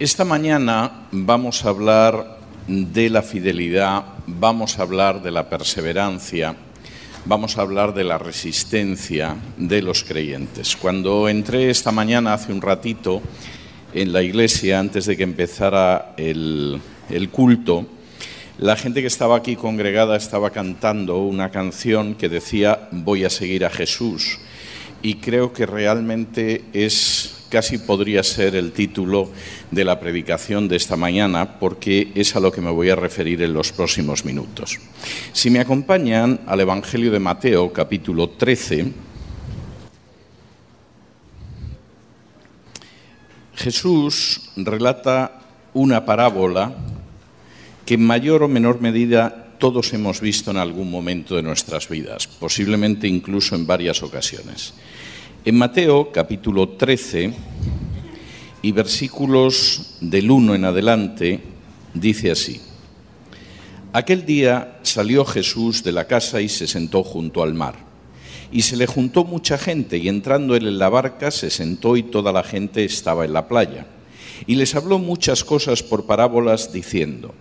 Esta mañana vamos a hablar de la fidelidad, vamos a hablar de la perseverancia, vamos a hablar de la resistencia de los creyentes. Cuando entré esta mañana hace un ratito en la iglesia, antes de que empezara el, el culto, la gente que estaba aquí congregada estaba cantando una canción que decía Voy a seguir a Jesús. Y creo que realmente es casi podría ser el título de la predicación de esta mañana, porque es a lo que me voy a referir en los próximos minutos. Si me acompañan al Evangelio de Mateo, capítulo 13, Jesús relata una parábola que en mayor o menor medida todos hemos visto en algún momento de nuestras vidas, posiblemente incluso en varias ocasiones. En Mateo capítulo 13 y versículos del 1 en adelante dice así, Aquel día salió Jesús de la casa y se sentó junto al mar. Y se le juntó mucha gente y entrando él en la barca se sentó y toda la gente estaba en la playa. Y les habló muchas cosas por parábolas diciendo,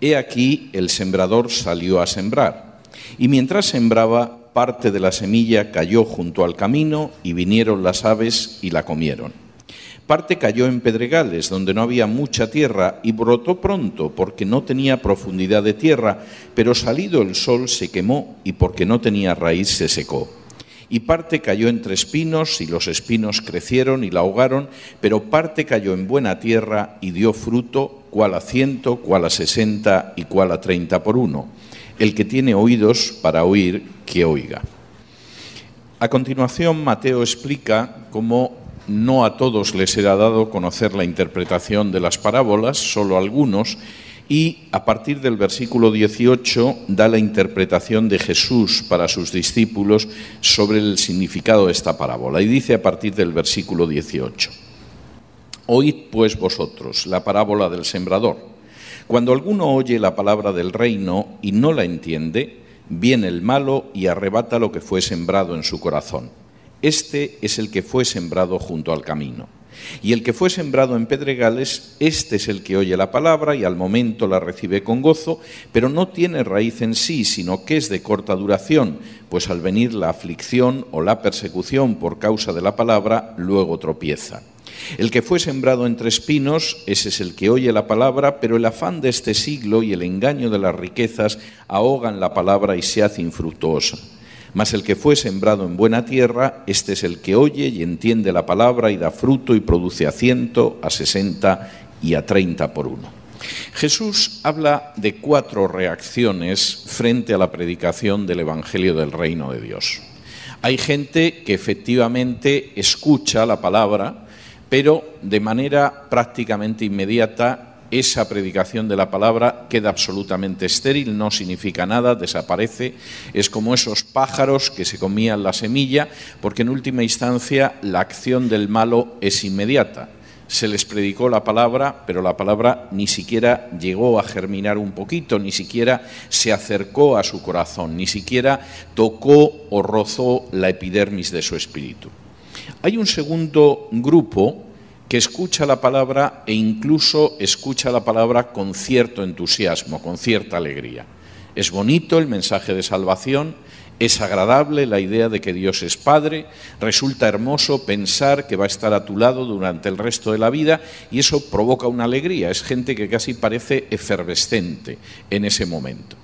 He aquí el sembrador salió a sembrar. Y mientras sembraba, parte de la semilla cayó junto al camino y vinieron las aves y la comieron. Parte cayó en pedregales donde no había mucha tierra y brotó pronto porque no tenía profundidad de tierra, pero salido el sol se quemó y porque no tenía raíz se secó. Y parte cayó entre espinos y los espinos crecieron y la ahogaron, pero parte cayó en buena tierra y dio fruto, cual a ciento, cual a sesenta y cual a treinta por uno. El que tiene oídos para oír, que oiga. A continuación, Mateo explica cómo no a todos les será dado conocer la interpretación de las parábolas, solo a algunos, y a partir del versículo 18 da la interpretación de Jesús para sus discípulos sobre el significado de esta parábola. Y dice a partir del versículo 18, Oíd pues vosotros la parábola del sembrador. Cuando alguno oye la palabra del reino y no la entiende, viene el malo y arrebata lo que fue sembrado en su corazón. Este es el que fue sembrado junto al camino. Y el que fue sembrado en pedregales, este es el que oye la palabra y al momento la recibe con gozo, pero no tiene raíz en sí, sino que es de corta duración, pues al venir la aflicción o la persecución por causa de la palabra, luego tropieza. El que fue sembrado entre espinos, ese es el que oye la palabra, pero el afán de este siglo y el engaño de las riquezas ahogan la palabra y se hace infructuosa. Mas el que fue sembrado en buena tierra, este es el que oye y entiende la palabra y da fruto y produce a ciento, a sesenta y a treinta por uno. Jesús habla de cuatro reacciones frente a la predicación del Evangelio del Reino de Dios. Hay gente que efectivamente escucha la palabra, pero de manera prácticamente inmediata esa predicación de la palabra queda absolutamente estéril, no significa nada, desaparece, es como esos pájaros que se comían la semilla, porque en última instancia la acción del malo es inmediata. Se les predicó la palabra, pero la palabra ni siquiera llegó a germinar un poquito, ni siquiera se acercó a su corazón, ni siquiera tocó o rozó la epidermis de su espíritu. Hay un segundo grupo que escucha la palabra e incluso escucha la palabra con cierto entusiasmo, con cierta alegría. Es bonito el mensaje de salvación, es agradable la idea de que Dios es Padre, resulta hermoso pensar que va a estar a tu lado durante el resto de la vida y eso provoca una alegría. Es gente que casi parece efervescente en ese momento.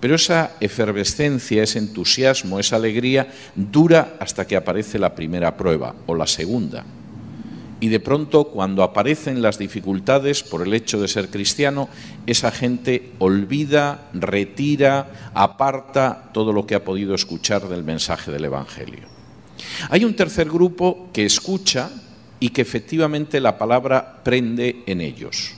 Pero esa efervescencia, ese entusiasmo, esa alegría dura hasta que aparece la primera prueba o la segunda. Y de pronto, cuando aparecen las dificultades por el hecho de ser cristiano, esa gente olvida, retira, aparta todo lo que ha podido escuchar del mensaje del Evangelio. Hay un tercer grupo que escucha y que efectivamente la palabra prende en ellos.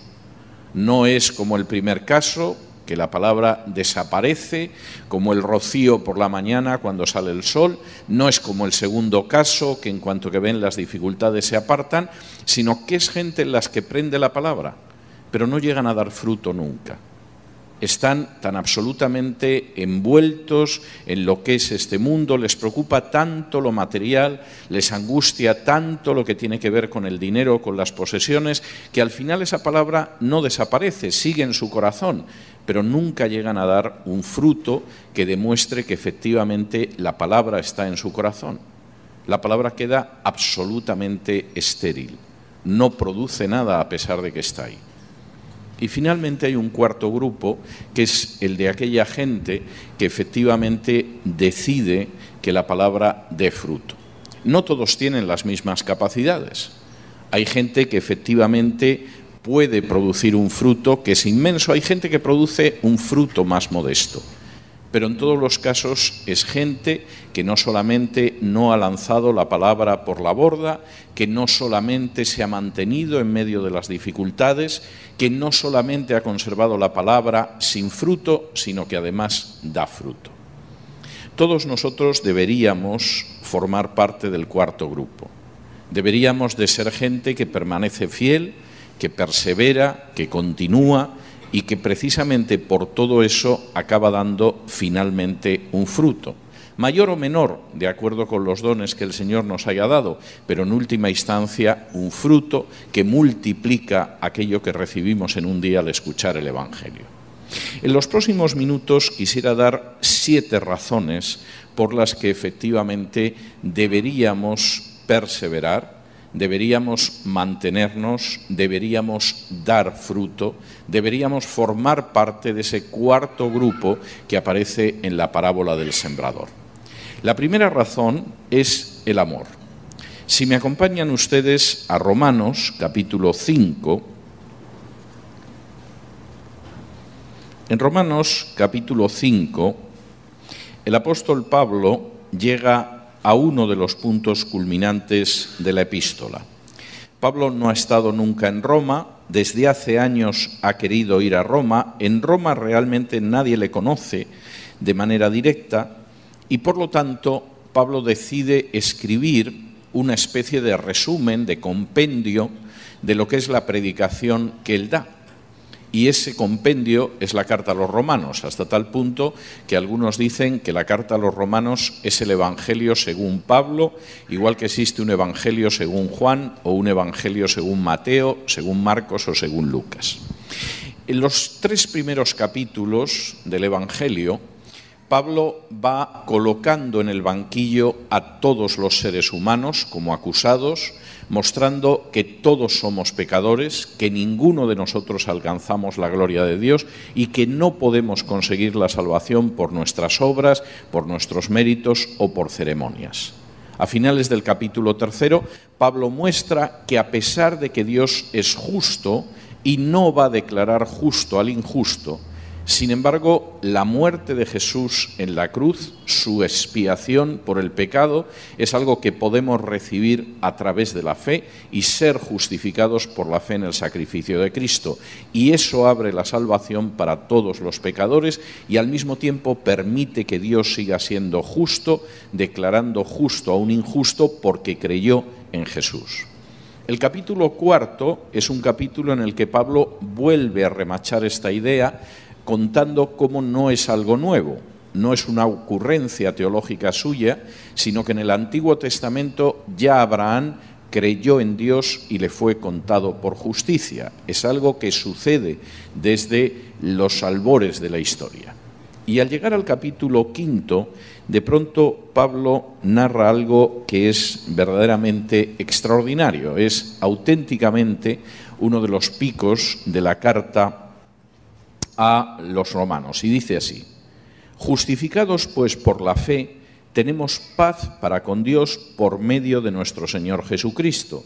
No es como el primer caso, que la palabra desaparece como el rocío por la mañana cuando sale el sol, no es como el segundo caso, que en cuanto que ven las dificultades se apartan, sino que es gente en las que prende la palabra, pero no llegan a dar fruto nunca. están tan absolutamente envueltos en lo que es este mundo, les preocupa tanto lo material, les angustia tanto lo que tiene que ver con el dinero, con las posesiones, que al final esa palabra no desaparece, sigue en su corazón, pero nunca llegan a dar un fruto que demuestre que efectivamente la palabra está en su corazón. La palabra queda absolutamente estéril, no produce nada a pesar de que está ahí. Y finalmente hay un cuarto grupo, que es el de aquella gente que efectivamente decide que la palabra dé fruto. No todos tienen las mismas capacidades. Hay gente que efectivamente puede producir un fruto que es inmenso, hay gente que produce un fruto más modesto pero en todos los casos es gente que no solamente no ha lanzado la palabra por la borda, que no solamente se ha mantenido en medio de las dificultades, que no solamente ha conservado la palabra sin fruto, sino que además da fruto. Todos nosotros deberíamos formar parte del cuarto grupo. Deberíamos de ser gente que permanece fiel, que persevera, que continúa, y que precisamente por todo eso acaba dando finalmente un fruto, mayor o menor, de acuerdo con los dones que el Señor nos haya dado, pero en última instancia un fruto que multiplica aquello que recibimos en un día al escuchar el Evangelio. En los próximos minutos quisiera dar siete razones por las que efectivamente deberíamos perseverar deberíamos mantenernos, deberíamos dar fruto, deberíamos formar parte de ese cuarto grupo que aparece en la parábola del sembrador. La primera razón es el amor. Si me acompañan ustedes a Romanos capítulo 5, en Romanos capítulo 5, el apóstol Pablo llega a uno de los puntos culminantes de la epístola. Pablo no ha estado nunca en Roma, desde hace años ha querido ir a Roma, en Roma realmente nadie le conoce de manera directa y por lo tanto Pablo decide escribir una especie de resumen, de compendio de lo que es la predicación que él da y ese compendio es la carta a los romanos, hasta tal punto que algunos dicen que la carta a los romanos es el Evangelio según Pablo, igual que existe un Evangelio según Juan o un Evangelio según Mateo, según Marcos o según Lucas. En los tres primeros capítulos del Evangelio, Pablo va colocando en el banquillo a todos los seres humanos como acusados, mostrando que todos somos pecadores, que ninguno de nosotros alcanzamos la gloria de Dios y que no podemos conseguir la salvación por nuestras obras, por nuestros méritos o por ceremonias. A finales del capítulo tercero, Pablo muestra que a pesar de que Dios es justo y no va a declarar justo al injusto, sin embargo, la muerte de Jesús en la cruz, su expiación por el pecado, es algo que podemos recibir a través de la fe y ser justificados por la fe en el sacrificio de Cristo. Y eso abre la salvación para todos los pecadores y al mismo tiempo permite que Dios siga siendo justo, declarando justo a un injusto porque creyó en Jesús. El capítulo cuarto es un capítulo en el que Pablo vuelve a remachar esta idea contando cómo no es algo nuevo, no es una ocurrencia teológica suya, sino que en el Antiguo Testamento ya Abraham creyó en Dios y le fue contado por justicia. Es algo que sucede desde los albores de la historia. Y al llegar al capítulo quinto, de pronto Pablo narra algo que es verdaderamente extraordinario, es auténticamente uno de los picos de la carta a los romanos. Y dice así, justificados pues por la fe, tenemos paz para con Dios por medio de nuestro Señor Jesucristo,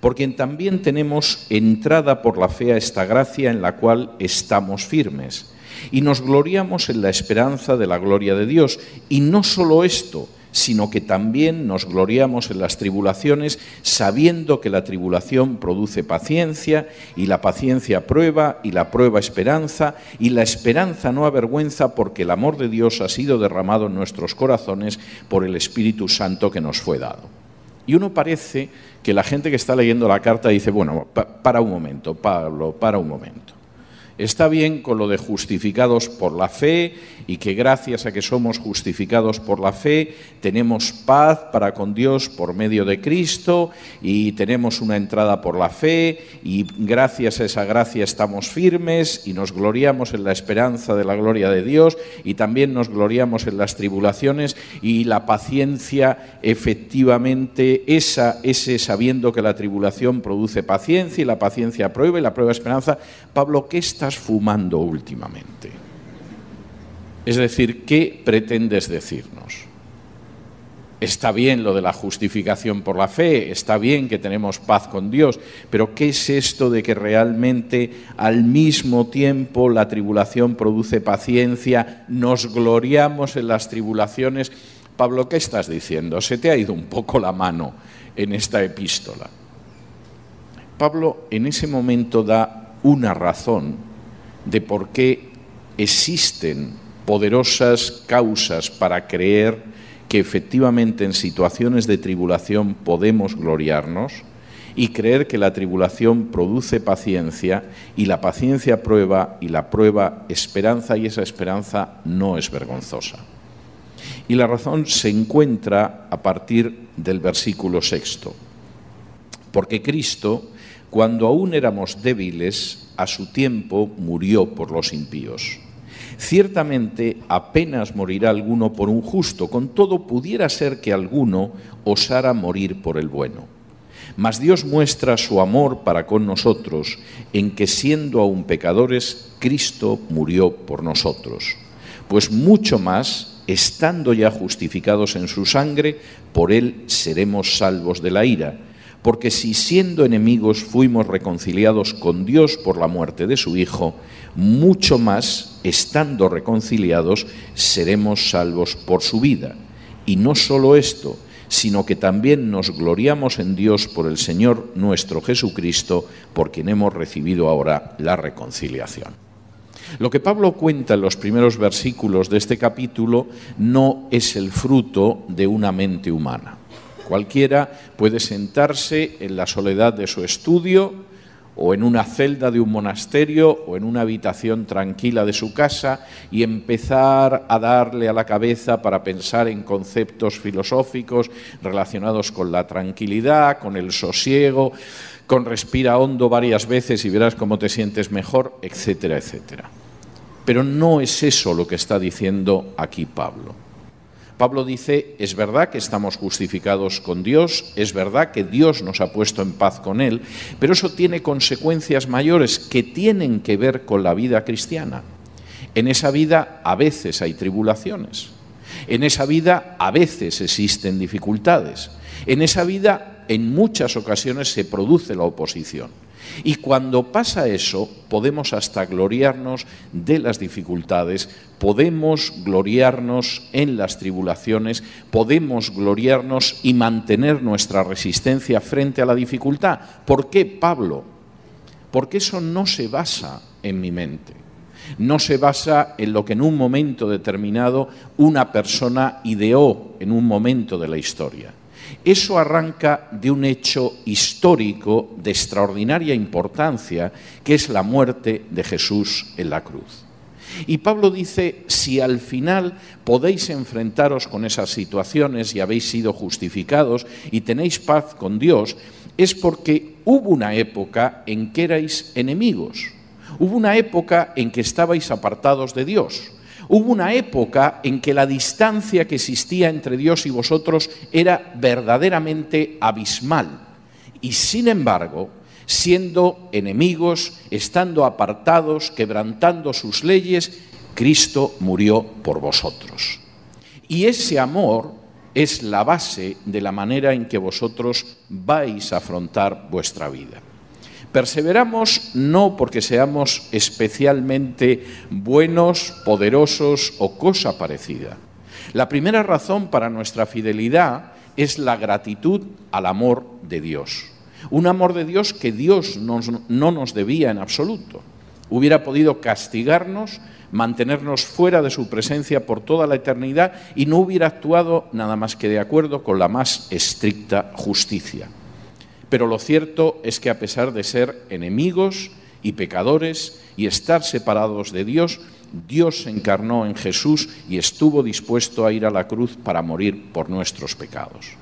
por quien también tenemos entrada por la fe a esta gracia en la cual estamos firmes, y nos gloriamos en la esperanza de la gloria de Dios, y no solo esto, sino que también nos gloriamos en las tribulaciones, sabiendo que la tribulación produce paciencia, y la paciencia prueba, y la prueba esperanza, y la esperanza no avergüenza, porque el amor de Dios ha sido derramado en nuestros corazones por el Espíritu Santo que nos fue dado. Y uno parece que la gente que está leyendo la carta dice, bueno, para un momento, Pablo, para un momento. Está bien con lo de justificados por la fe y que gracias a que somos justificados por la fe tenemos paz para con Dios por medio de Cristo y tenemos una entrada por la fe y gracias a esa gracia estamos firmes y nos gloriamos en la esperanza de la gloria de Dios y también nos gloriamos en las tribulaciones y la paciencia efectivamente esa ese sabiendo que la tribulación produce paciencia y la paciencia prueba y la prueba esperanza. Pablo, ¿qué está estás fumando últimamente? Es decir, ¿qué pretendes decirnos? Está bien lo de la justificación por la fe, está bien que tenemos paz con Dios, pero ¿qué es esto de que realmente al mismo tiempo la tribulación produce paciencia, nos gloriamos en las tribulaciones? Pablo, ¿qué estás diciendo? Se te ha ido un poco la mano en esta epístola. Pablo en ese momento da una razón de por qué existen poderosas causas para creer que efectivamente en situaciones de tribulación podemos gloriarnos y creer que la tribulación produce paciencia y la paciencia prueba y la prueba esperanza y esa esperanza no es vergonzosa. Y la razón se encuentra a partir del versículo sexto, porque Cristo, cuando aún éramos débiles, a su tiempo murió por los impíos. Ciertamente apenas morirá alguno por un justo, con todo pudiera ser que alguno osara morir por el bueno. Mas Dios muestra su amor para con nosotros en que siendo aún pecadores, Cristo murió por nosotros. Pues mucho más, estando ya justificados en su sangre, por él seremos salvos de la ira porque si siendo enemigos fuimos reconciliados con Dios por la muerte de su Hijo, mucho más, estando reconciliados, seremos salvos por su vida. Y no solo esto, sino que también nos gloriamos en Dios por el Señor nuestro Jesucristo, por quien hemos recibido ahora la reconciliación. Lo que Pablo cuenta en los primeros versículos de este capítulo no es el fruto de una mente humana. Cualquiera puede sentarse en la soledad de su estudio o en una celda de un monasterio o en una habitación tranquila de su casa y empezar a darle a la cabeza para pensar en conceptos filosóficos relacionados con la tranquilidad, con el sosiego, con respira hondo varias veces y verás cómo te sientes mejor, etcétera, etcétera. Pero no es eso lo que está diciendo aquí Pablo. Pablo dice, es verdad que estamos justificados con Dios, es verdad que Dios nos ha puesto en paz con Él, pero eso tiene consecuencias mayores que tienen que ver con la vida cristiana. En esa vida a veces hay tribulaciones, en esa vida a veces existen dificultades, en esa vida en muchas ocasiones se produce la oposición. Y cuando pasa eso, podemos hasta gloriarnos de las dificultades, podemos gloriarnos en las tribulaciones, podemos gloriarnos y mantener nuestra resistencia frente a la dificultad. ¿Por qué, Pablo? Porque eso no se basa en mi mente. No se basa en lo que en un momento determinado una persona ideó en un momento de la historia eso arranca de un hecho histórico de extraordinaria importancia, que es la muerte de Jesús en la cruz. Y Pablo dice, si al final podéis enfrentaros con esas situaciones y habéis sido justificados y tenéis paz con Dios, es porque hubo una época en que erais enemigos, hubo una época en que estabais apartados de Dios, Hubo una época en que la distancia que existía entre Dios y vosotros era verdaderamente abismal. Y sin embargo, siendo enemigos, estando apartados, quebrantando sus leyes, Cristo murió por vosotros. Y ese amor es la base de la manera en que vosotros vais a afrontar vuestra vida. Perseveramos no porque seamos especialmente buenos, poderosos o cosa parecida. La primera razón para nuestra fidelidad es la gratitud al amor de Dios. Un amor de Dios que Dios no nos debía en absoluto. Hubiera podido castigarnos, mantenernos fuera de su presencia por toda la eternidad y no hubiera actuado nada más que de acuerdo con la más estricta justicia. Pero lo cierto es que a pesar de ser enemigos y pecadores y estar separados de Dios, Dios se encarnó en Jesús y estuvo dispuesto a ir a la cruz para morir por nuestros pecados.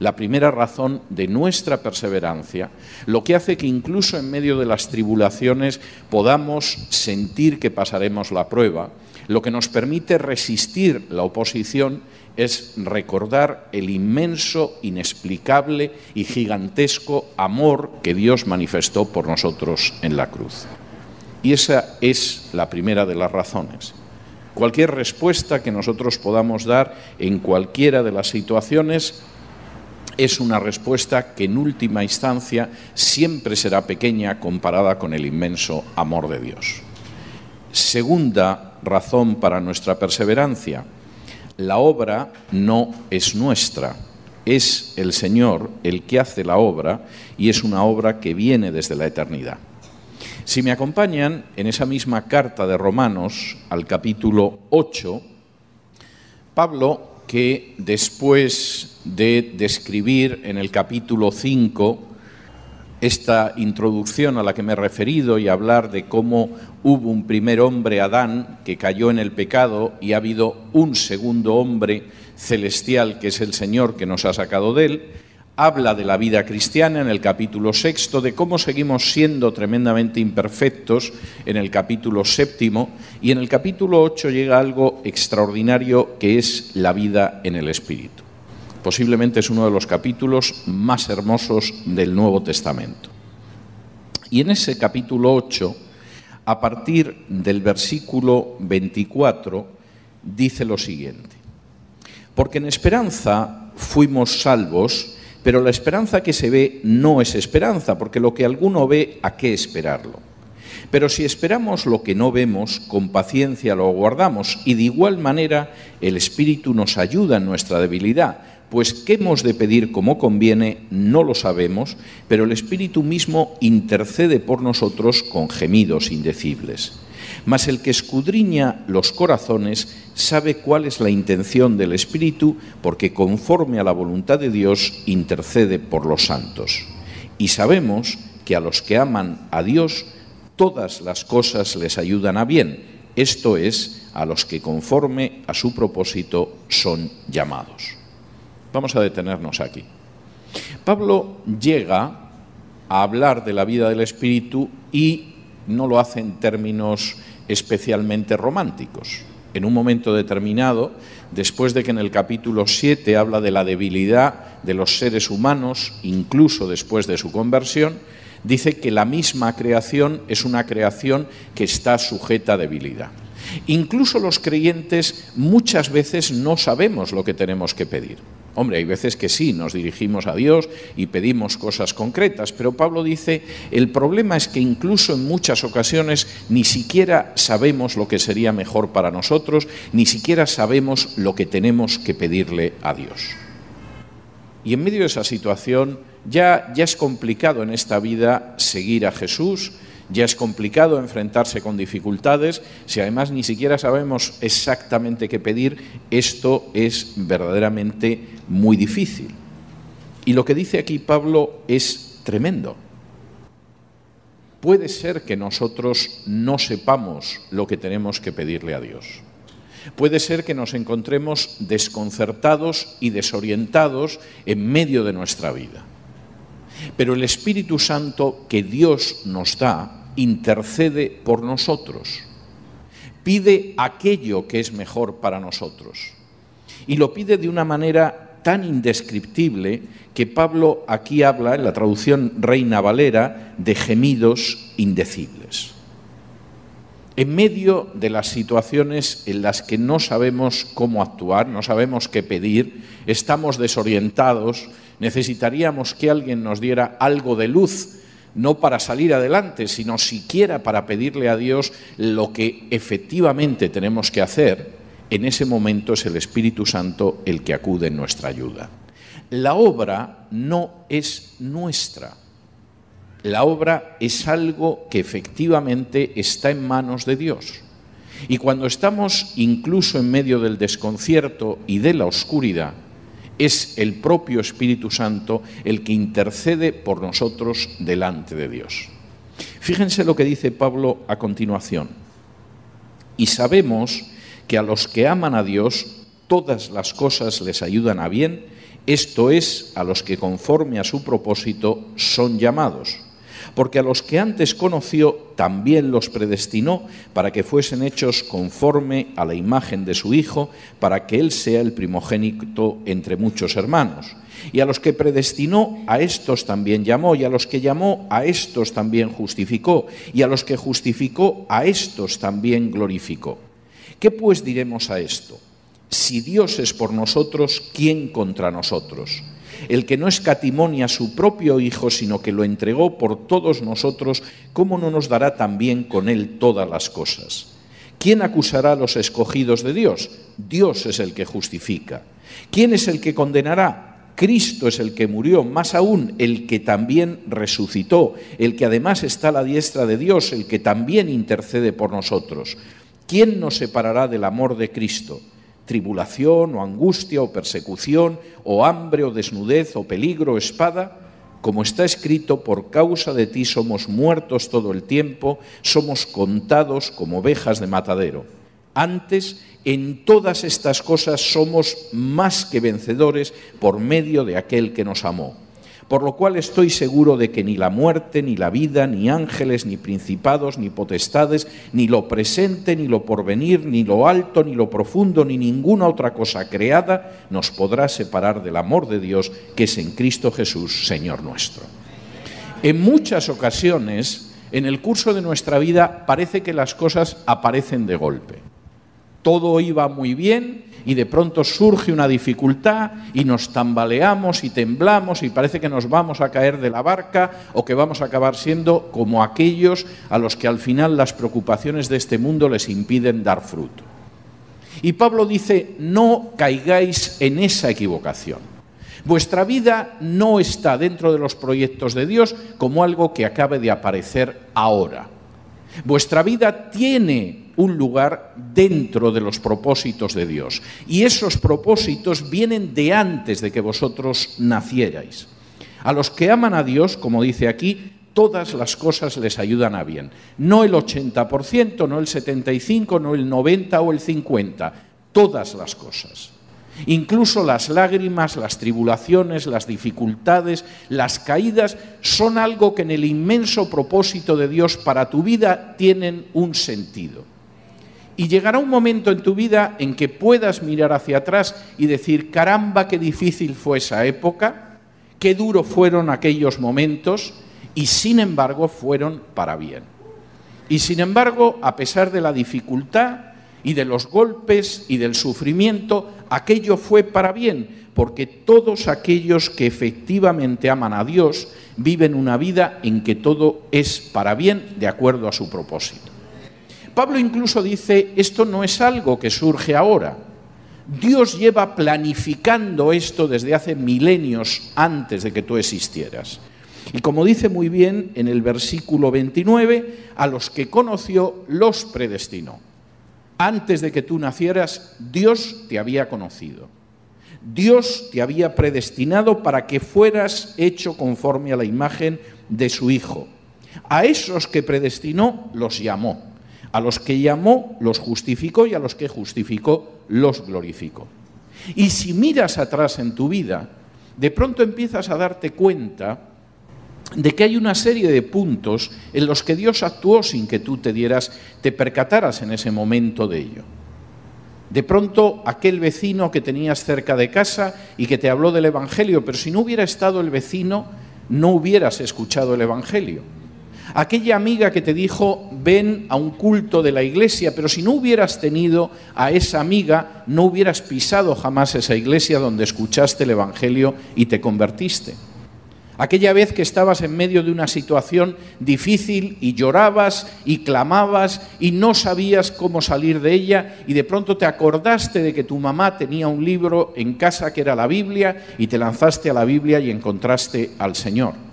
La primera razón de nuestra perseverancia, lo que hace que incluso en medio de las tribulaciones podamos sentir que pasaremos la prueba, lo que nos permite resistir la oposición es recordar el inmenso, inexplicable y gigantesco amor que Dios manifestó por nosotros en la cruz. Y esa es la primera de las razones. Cualquier respuesta que nosotros podamos dar en cualquiera de las situaciones es una respuesta que en última instancia siempre será pequeña comparada con el inmenso amor de Dios. Segunda razón para nuestra perseverancia, la obra no es nuestra, es el Señor el que hace la obra y es una obra que viene desde la eternidad. Si me acompañan en esa misma carta de Romanos al capítulo 8, Pablo, que después de describir en el capítulo 5 esta introducción a la que me he referido y hablar de cómo hubo un primer hombre, Adán, que cayó en el pecado y ha habido un segundo hombre celestial, que es el Señor que nos ha sacado de él, habla de la vida cristiana en el capítulo sexto, de cómo seguimos siendo tremendamente imperfectos en el capítulo séptimo, y en el capítulo ocho llega algo extraordinario que es la vida en el Espíritu. Posiblemente es uno de los capítulos más hermosos del Nuevo Testamento. Y en ese capítulo 8, a partir del versículo 24, dice lo siguiente. Porque en esperanza fuimos salvos, pero la esperanza que se ve no es esperanza, porque lo que alguno ve, ¿a qué esperarlo? Pero si esperamos lo que no vemos, con paciencia lo guardamos, y de igual manera el Espíritu nos ayuda en nuestra debilidad pues qué hemos de pedir como conviene no lo sabemos, pero el Espíritu mismo intercede por nosotros con gemidos indecibles. Mas el que escudriña los corazones sabe cuál es la intención del Espíritu, porque conforme a la voluntad de Dios intercede por los santos. Y sabemos que a los que aman a Dios, todas las cosas les ayudan a bien, esto es, a los que conforme a su propósito son llamados. Vamos a detenernos aquí. Pablo llega a hablar de la vida del Espíritu y no lo hace en términos especialmente románticos. En un momento determinado, después de que en el capítulo 7 habla de la debilidad de los seres humanos, incluso después de su conversión, dice que la misma creación es una creación que está sujeta a debilidad. Incluso los creyentes muchas veces no sabemos lo que tenemos que pedir. Hombre, hay veces que sí, nos dirigimos a Dios y pedimos cosas concretas, pero Pablo dice, el problema es que incluso en muchas ocasiones ni siquiera sabemos lo que sería mejor para nosotros, ni siquiera sabemos lo que tenemos que pedirle a Dios. Y en medio de esa situación ya, ya es complicado en esta vida seguir a Jesús, ya es complicado enfrentarse con dificultades. Si además ni siquiera sabemos exactamente qué pedir, esto es verdaderamente muy difícil. Y lo que dice aquí Pablo es tremendo. Puede ser que nosotros no sepamos lo que tenemos que pedirle a Dios. Puede ser que nos encontremos desconcertados y desorientados en medio de nuestra vida. Pero el Espíritu Santo que Dios nos da intercede por nosotros, pide aquello que es mejor para nosotros. Y lo pide de una manera tan indescriptible que Pablo aquí habla, en la traducción Reina Valera, de gemidos indecibles. En medio de las situaciones en las que no sabemos cómo actuar, no sabemos qué pedir, estamos desorientados, necesitaríamos que alguien nos diera algo de luz, no para salir adelante, sino siquiera para pedirle a Dios lo que efectivamente tenemos que hacer, en ese momento es el Espíritu Santo el que acude en nuestra ayuda. La obra no es nuestra. La obra es algo que efectivamente está en manos de Dios. Y cuando estamos incluso en medio del desconcierto y de la oscuridad, es el propio Espíritu Santo el que intercede por nosotros delante de Dios. Fíjense lo que dice Pablo a continuación. Y sabemos que a los que aman a Dios, todas las cosas les ayudan a bien, esto es, a los que conforme a su propósito son llamados porque a los que antes conoció también los predestinó para que fuesen hechos conforme a la imagen de su Hijo, para que Él sea el primogénito entre muchos hermanos. Y a los que predestinó, a estos también llamó, y a los que llamó, a estos también justificó, y a los que justificó, a estos también glorificó. ¿Qué pues diremos a esto? Si Dios es por nosotros, ¿quién contra nosotros? El que no escatimonia su propio Hijo, sino que lo entregó por todos nosotros, ¿cómo no nos dará también con él todas las cosas? ¿Quién acusará a los escogidos de Dios? Dios es el que justifica. ¿Quién es el que condenará? Cristo es el que murió, más aún el que también resucitó, el que además está a la diestra de Dios, el que también intercede por nosotros. ¿Quién nos separará del amor de Cristo? Tribulación o angustia o persecución o hambre o desnudez o peligro o espada, como está escrito, por causa de ti somos muertos todo el tiempo, somos contados como ovejas de matadero. Antes, en todas estas cosas somos más que vencedores por medio de aquel que nos amó por lo cual estoy seguro de que ni la muerte, ni la vida, ni ángeles, ni principados, ni potestades, ni lo presente, ni lo porvenir, ni lo alto, ni lo profundo, ni ninguna otra cosa creada nos podrá separar del amor de Dios que es en Cristo Jesús, Señor nuestro. En muchas ocasiones, en el curso de nuestra vida, parece que las cosas aparecen de golpe. Todo iba muy bien, y de pronto surge una dificultad y nos tambaleamos y temblamos y parece que nos vamos a caer de la barca o que vamos a acabar siendo como aquellos a los que al final las preocupaciones de este mundo les impiden dar fruto. Y Pablo dice, no caigáis en esa equivocación. Vuestra vida no está dentro de los proyectos de Dios como algo que acabe de aparecer ahora. Vuestra vida tiene un lugar dentro de los propósitos de Dios. Y esos propósitos vienen de antes de que vosotros nacierais. A los que aman a Dios, como dice aquí, todas las cosas les ayudan a bien. No el 80%, no el 75%, no el 90% o el 50%, todas las cosas. Incluso las lágrimas, las tribulaciones, las dificultades, las caídas son algo que en el inmenso propósito de Dios para tu vida tienen un sentido. Y llegará un momento en tu vida en que puedas mirar hacia atrás y decir, caramba, qué difícil fue esa época, qué duro fueron aquellos momentos, y sin embargo fueron para bien. Y sin embargo, a pesar de la dificultad y de los golpes y del sufrimiento, aquello fue para bien, porque todos aquellos que efectivamente aman a Dios viven una vida en que todo es para bien de acuerdo a su propósito. Pablo incluso dice, esto no es algo que surge ahora. Dios lleva planificando esto desde hace milenios antes de que tú existieras. Y como dice muy bien en el versículo 29, a los que conoció los predestinó. Antes de que tú nacieras, Dios te había conocido. Dios te había predestinado para que fueras hecho conforme a la imagen de su Hijo. A esos que predestinó los llamó. A los que llamó los justificó y a los que justificó los glorificó. Y si miras atrás en tu vida, de pronto empiezas a darte cuenta de que hay una serie de puntos en los que Dios actuó sin que tú te dieras, te percataras en ese momento de ello. De pronto aquel vecino que tenías cerca de casa y que te habló del Evangelio, pero si no hubiera estado el vecino, no hubieras escuchado el Evangelio aquella amiga que te dijo, ven a un culto de la iglesia, pero si no hubieras tenido a esa amiga, no hubieras pisado jamás esa iglesia donde escuchaste el Evangelio y te convertiste. Aquella vez que estabas en medio de una situación difícil y llorabas y clamabas y no sabías cómo salir de ella y de pronto te acordaste de que tu mamá tenía un libro en casa que era la Biblia y te lanzaste a la Biblia y encontraste al Señor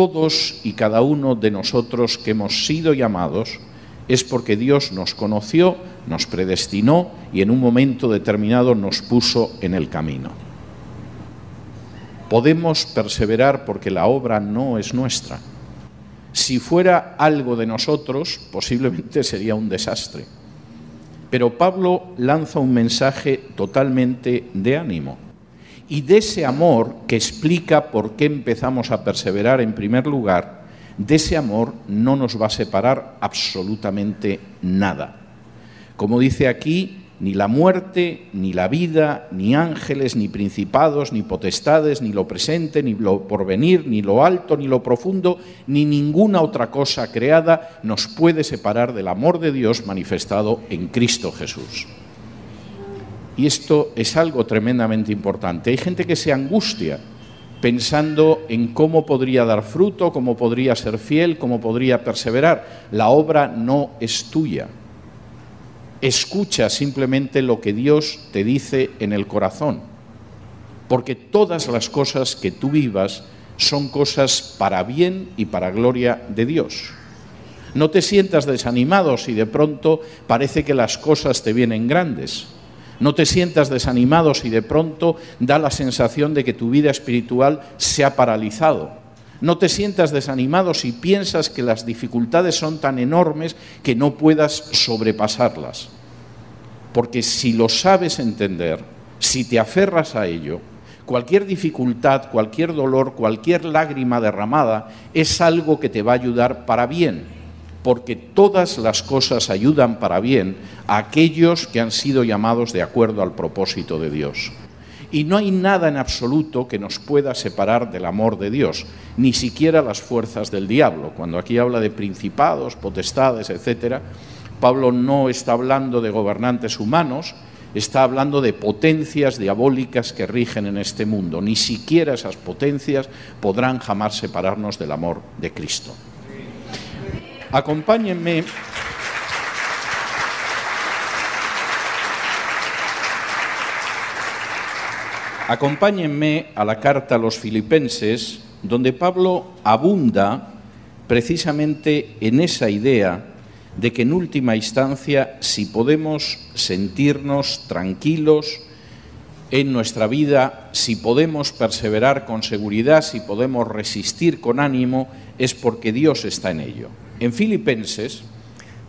todos y cada uno de nosotros que hemos sido llamados es porque Dios nos conoció, nos predestinó y en un momento determinado nos puso en el camino. Podemos perseverar porque la obra no es nuestra. Si fuera algo de nosotros, posiblemente sería un desastre. Pero Pablo lanza un mensaje totalmente de ánimo y de ese amor que explica por qué empezamos a perseverar en primer lugar, de ese amor no nos va a separar absolutamente nada. Como dice aquí, ni la muerte, ni la vida, ni ángeles, ni principados, ni potestades, ni lo presente, ni lo porvenir, ni lo alto, ni lo profundo, ni ninguna otra cosa creada nos puede separar del amor de Dios manifestado en Cristo Jesús. Y esto es algo tremendamente importante. Hay gente que se angustia pensando en cómo podría dar fruto, cómo podría ser fiel, cómo podría perseverar. La obra no es tuya. Escucha simplemente lo que Dios te dice en el corazón. Porque todas las cosas que tú vivas son cosas para bien y para gloria de Dios. No te sientas desanimado si de pronto parece que las cosas te vienen grandes. No te sientas desanimado si de pronto da la sensación de que tu vida espiritual se ha paralizado. No te sientas desanimado si piensas que las dificultades son tan enormes que no puedas sobrepasarlas. Porque si lo sabes entender, si te aferras a ello, cualquier dificultad, cualquier dolor, cualquier lágrima derramada es algo que te va a ayudar para bien porque todas las cosas ayudan para bien a aquellos que han sido llamados de acuerdo al propósito de Dios. Y no hay nada en absoluto que nos pueda separar del amor de Dios, ni siquiera las fuerzas del diablo. Cuando aquí habla de principados, potestades, etc., Pablo no está hablando de gobernantes humanos, está hablando de potencias diabólicas que rigen en este mundo. Ni siquiera esas potencias podrán jamás separarnos del amor de Cristo. Acompáñenme. Acompáñenme a la carta a los filipenses, donde Pablo abunda precisamente en esa idea de que en última instancia, si podemos sentirnos tranquilos en nuestra vida, si podemos perseverar con seguridad, si podemos resistir con ánimo, es porque Dios está en ello. En Filipenses,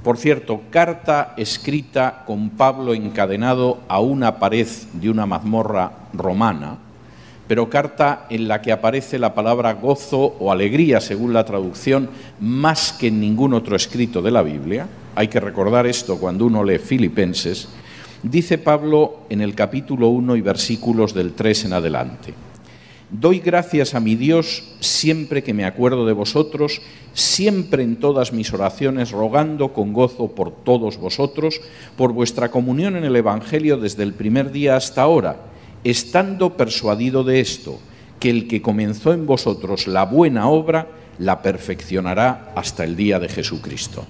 por cierto, carta escrita con Pablo encadenado a una pared de una mazmorra romana, pero carta en la que aparece la palabra gozo o alegría, según la traducción, más que en ningún otro escrito de la Biblia. Hay que recordar esto cuando uno lee Filipenses. Dice Pablo en el capítulo 1 y versículos del 3 en adelante. Doy gracias a mi Dios siempre que me acuerdo de vosotros, siempre en todas mis oraciones, rogando con gozo por todos vosotros, por vuestra comunión en el Evangelio desde el primer día hasta ahora, estando persuadido de esto, que el que comenzó en vosotros la buena obra, la perfeccionará hasta el día de Jesucristo.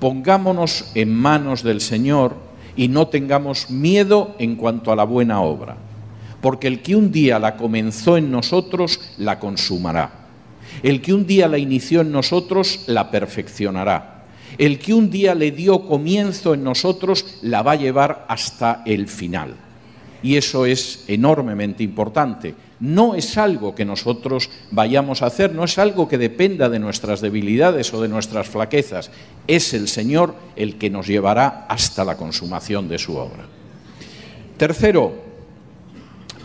Pongámonos en manos del Señor y no tengamos miedo en cuanto a la buena obra porque el que un día la comenzó en nosotros, la consumará. El que un día la inició en nosotros, la perfeccionará. El que un día le dio comienzo en nosotros, la va a llevar hasta el final. Y eso es enormemente importante. No es algo que nosotros vayamos a hacer, no es algo que dependa de nuestras debilidades o de nuestras flaquezas. Es el Señor el que nos llevará hasta la consumación de su obra. Tercero,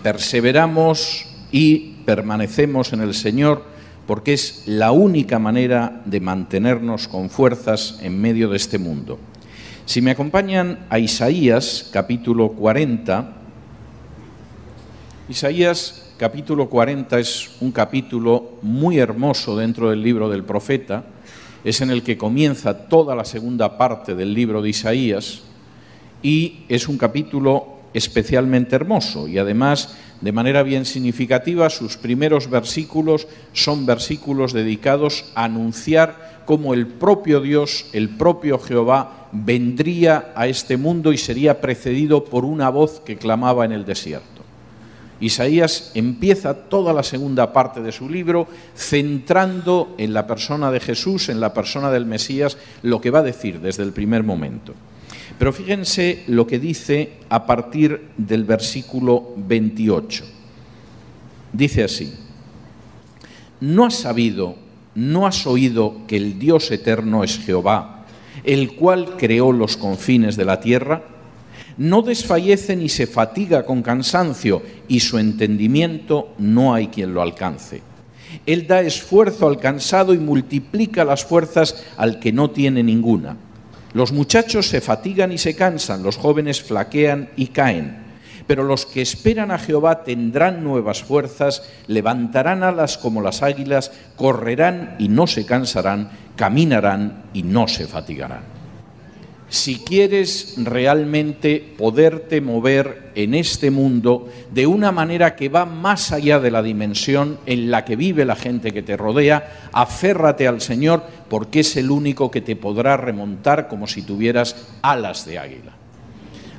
perseveramos y permanecemos en el Señor porque es la única manera de mantenernos con fuerzas en medio de este mundo. Si me acompañan a Isaías capítulo 40, Isaías capítulo 40 es un capítulo muy hermoso dentro del libro del profeta, es en el que comienza toda la segunda parte del libro de Isaías y es un capítulo especialmente hermoso y además de manera bien significativa sus primeros versículos son versículos dedicados a anunciar cómo el propio Dios, el propio Jehová, vendría a este mundo y sería precedido por una voz que clamaba en el desierto. Isaías empieza toda la segunda parte de su libro centrando en la persona de Jesús, en la persona del Mesías, lo que va a decir desde el primer momento. Pero fíjense lo que dice a partir del versículo 28. Dice así, ¿no has sabido ¿no has oído que el Dios eterno es Jehová, el cual creó los confines de la tierra? No desfallece ni se fatiga con cansancio, y su entendimiento no hay quien lo alcance. Él da esfuerzo al cansado y multiplica las fuerzas al que no tiene ninguna. Los muchachos se fatigan y se cansan, los jóvenes flaquean y caen. Pero los que esperan a Jehová tendrán nuevas fuerzas, levantarán alas como las águilas, correrán y no se cansarán, caminarán y no se fatigarán si quieres realmente poderte mover en este mundo de una manera que va más allá de la dimensión en la que vive la gente que te rodea, aférrate al Señor porque es el único que te podrá remontar como si tuvieras alas de águila.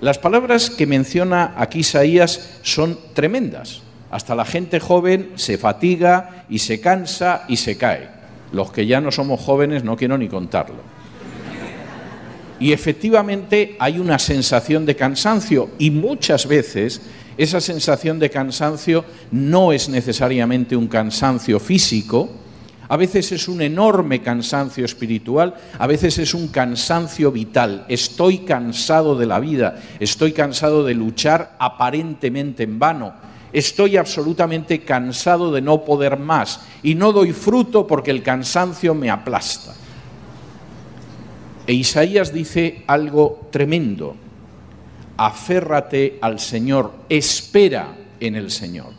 Las palabras que menciona aquí Isaías son tremendas. Hasta la gente joven se fatiga y se cansa y se cae. Los que ya no somos jóvenes no quiero ni contarlo. Y efectivamente hay una sensación de cansancio y muchas veces esa sensación de cansancio no es necesariamente un cansancio físico, a veces es un enorme cansancio espiritual, a veces es un cansancio vital. Estoy cansado de la vida, estoy cansado de luchar aparentemente en vano, estoy absolutamente cansado de no poder más y no doy fruto porque el cansancio me aplasta. E Isaías dice algo tremendo. Aférrate al Señor, espera en el Señor.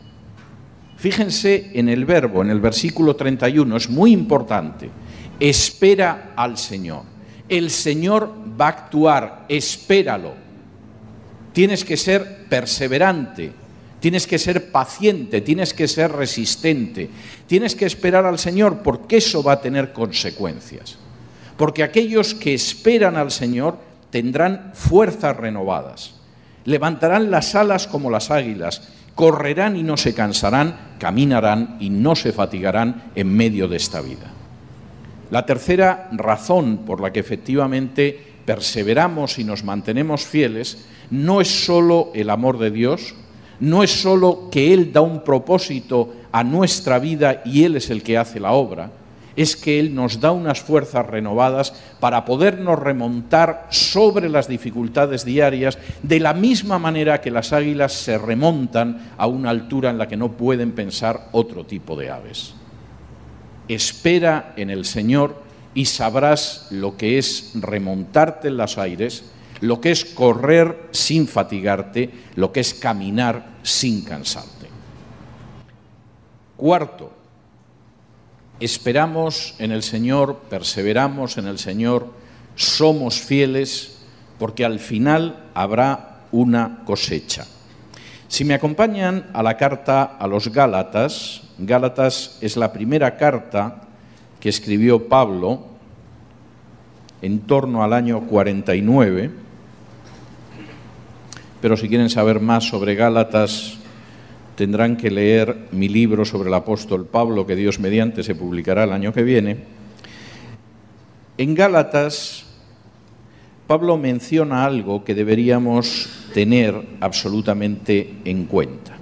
Fíjense en el verbo, en el versículo 31, es muy importante. Espera al Señor. El Señor va a actuar, espéralo. Tienes que ser perseverante, tienes que ser paciente, tienes que ser resistente, tienes que esperar al Señor porque eso va a tener consecuencias porque aquellos que esperan al Señor tendrán fuerzas renovadas, levantarán las alas como las águilas, correrán y no se cansarán, caminarán y no se fatigarán en medio de esta vida. La tercera razón por la que efectivamente perseveramos y nos mantenemos fieles no es sólo el amor de Dios, no es sólo que Él da un propósito a nuestra vida y Él es el que hace la obra, es que Él nos da unas fuerzas renovadas para podernos remontar sobre las dificultades diarias de la misma manera que las águilas se remontan a una altura en la que no pueden pensar otro tipo de aves. Espera en el Señor y sabrás lo que es remontarte en los aires, lo que es correr sin fatigarte, lo que es caminar sin cansarte. Cuarto, esperamos en el Señor, perseveramos en el Señor, somos fieles, porque al final habrá una cosecha. Si me acompañan a la carta a los Gálatas, Gálatas es la primera carta que escribió Pablo en torno al año 49, pero si quieren saber más sobre Gálatas, tendrán que leer mi libro sobre el apóstol Pablo, que Dios mediante se publicará el año que viene. En Gálatas, Pablo menciona algo que deberíamos tener absolutamente en cuenta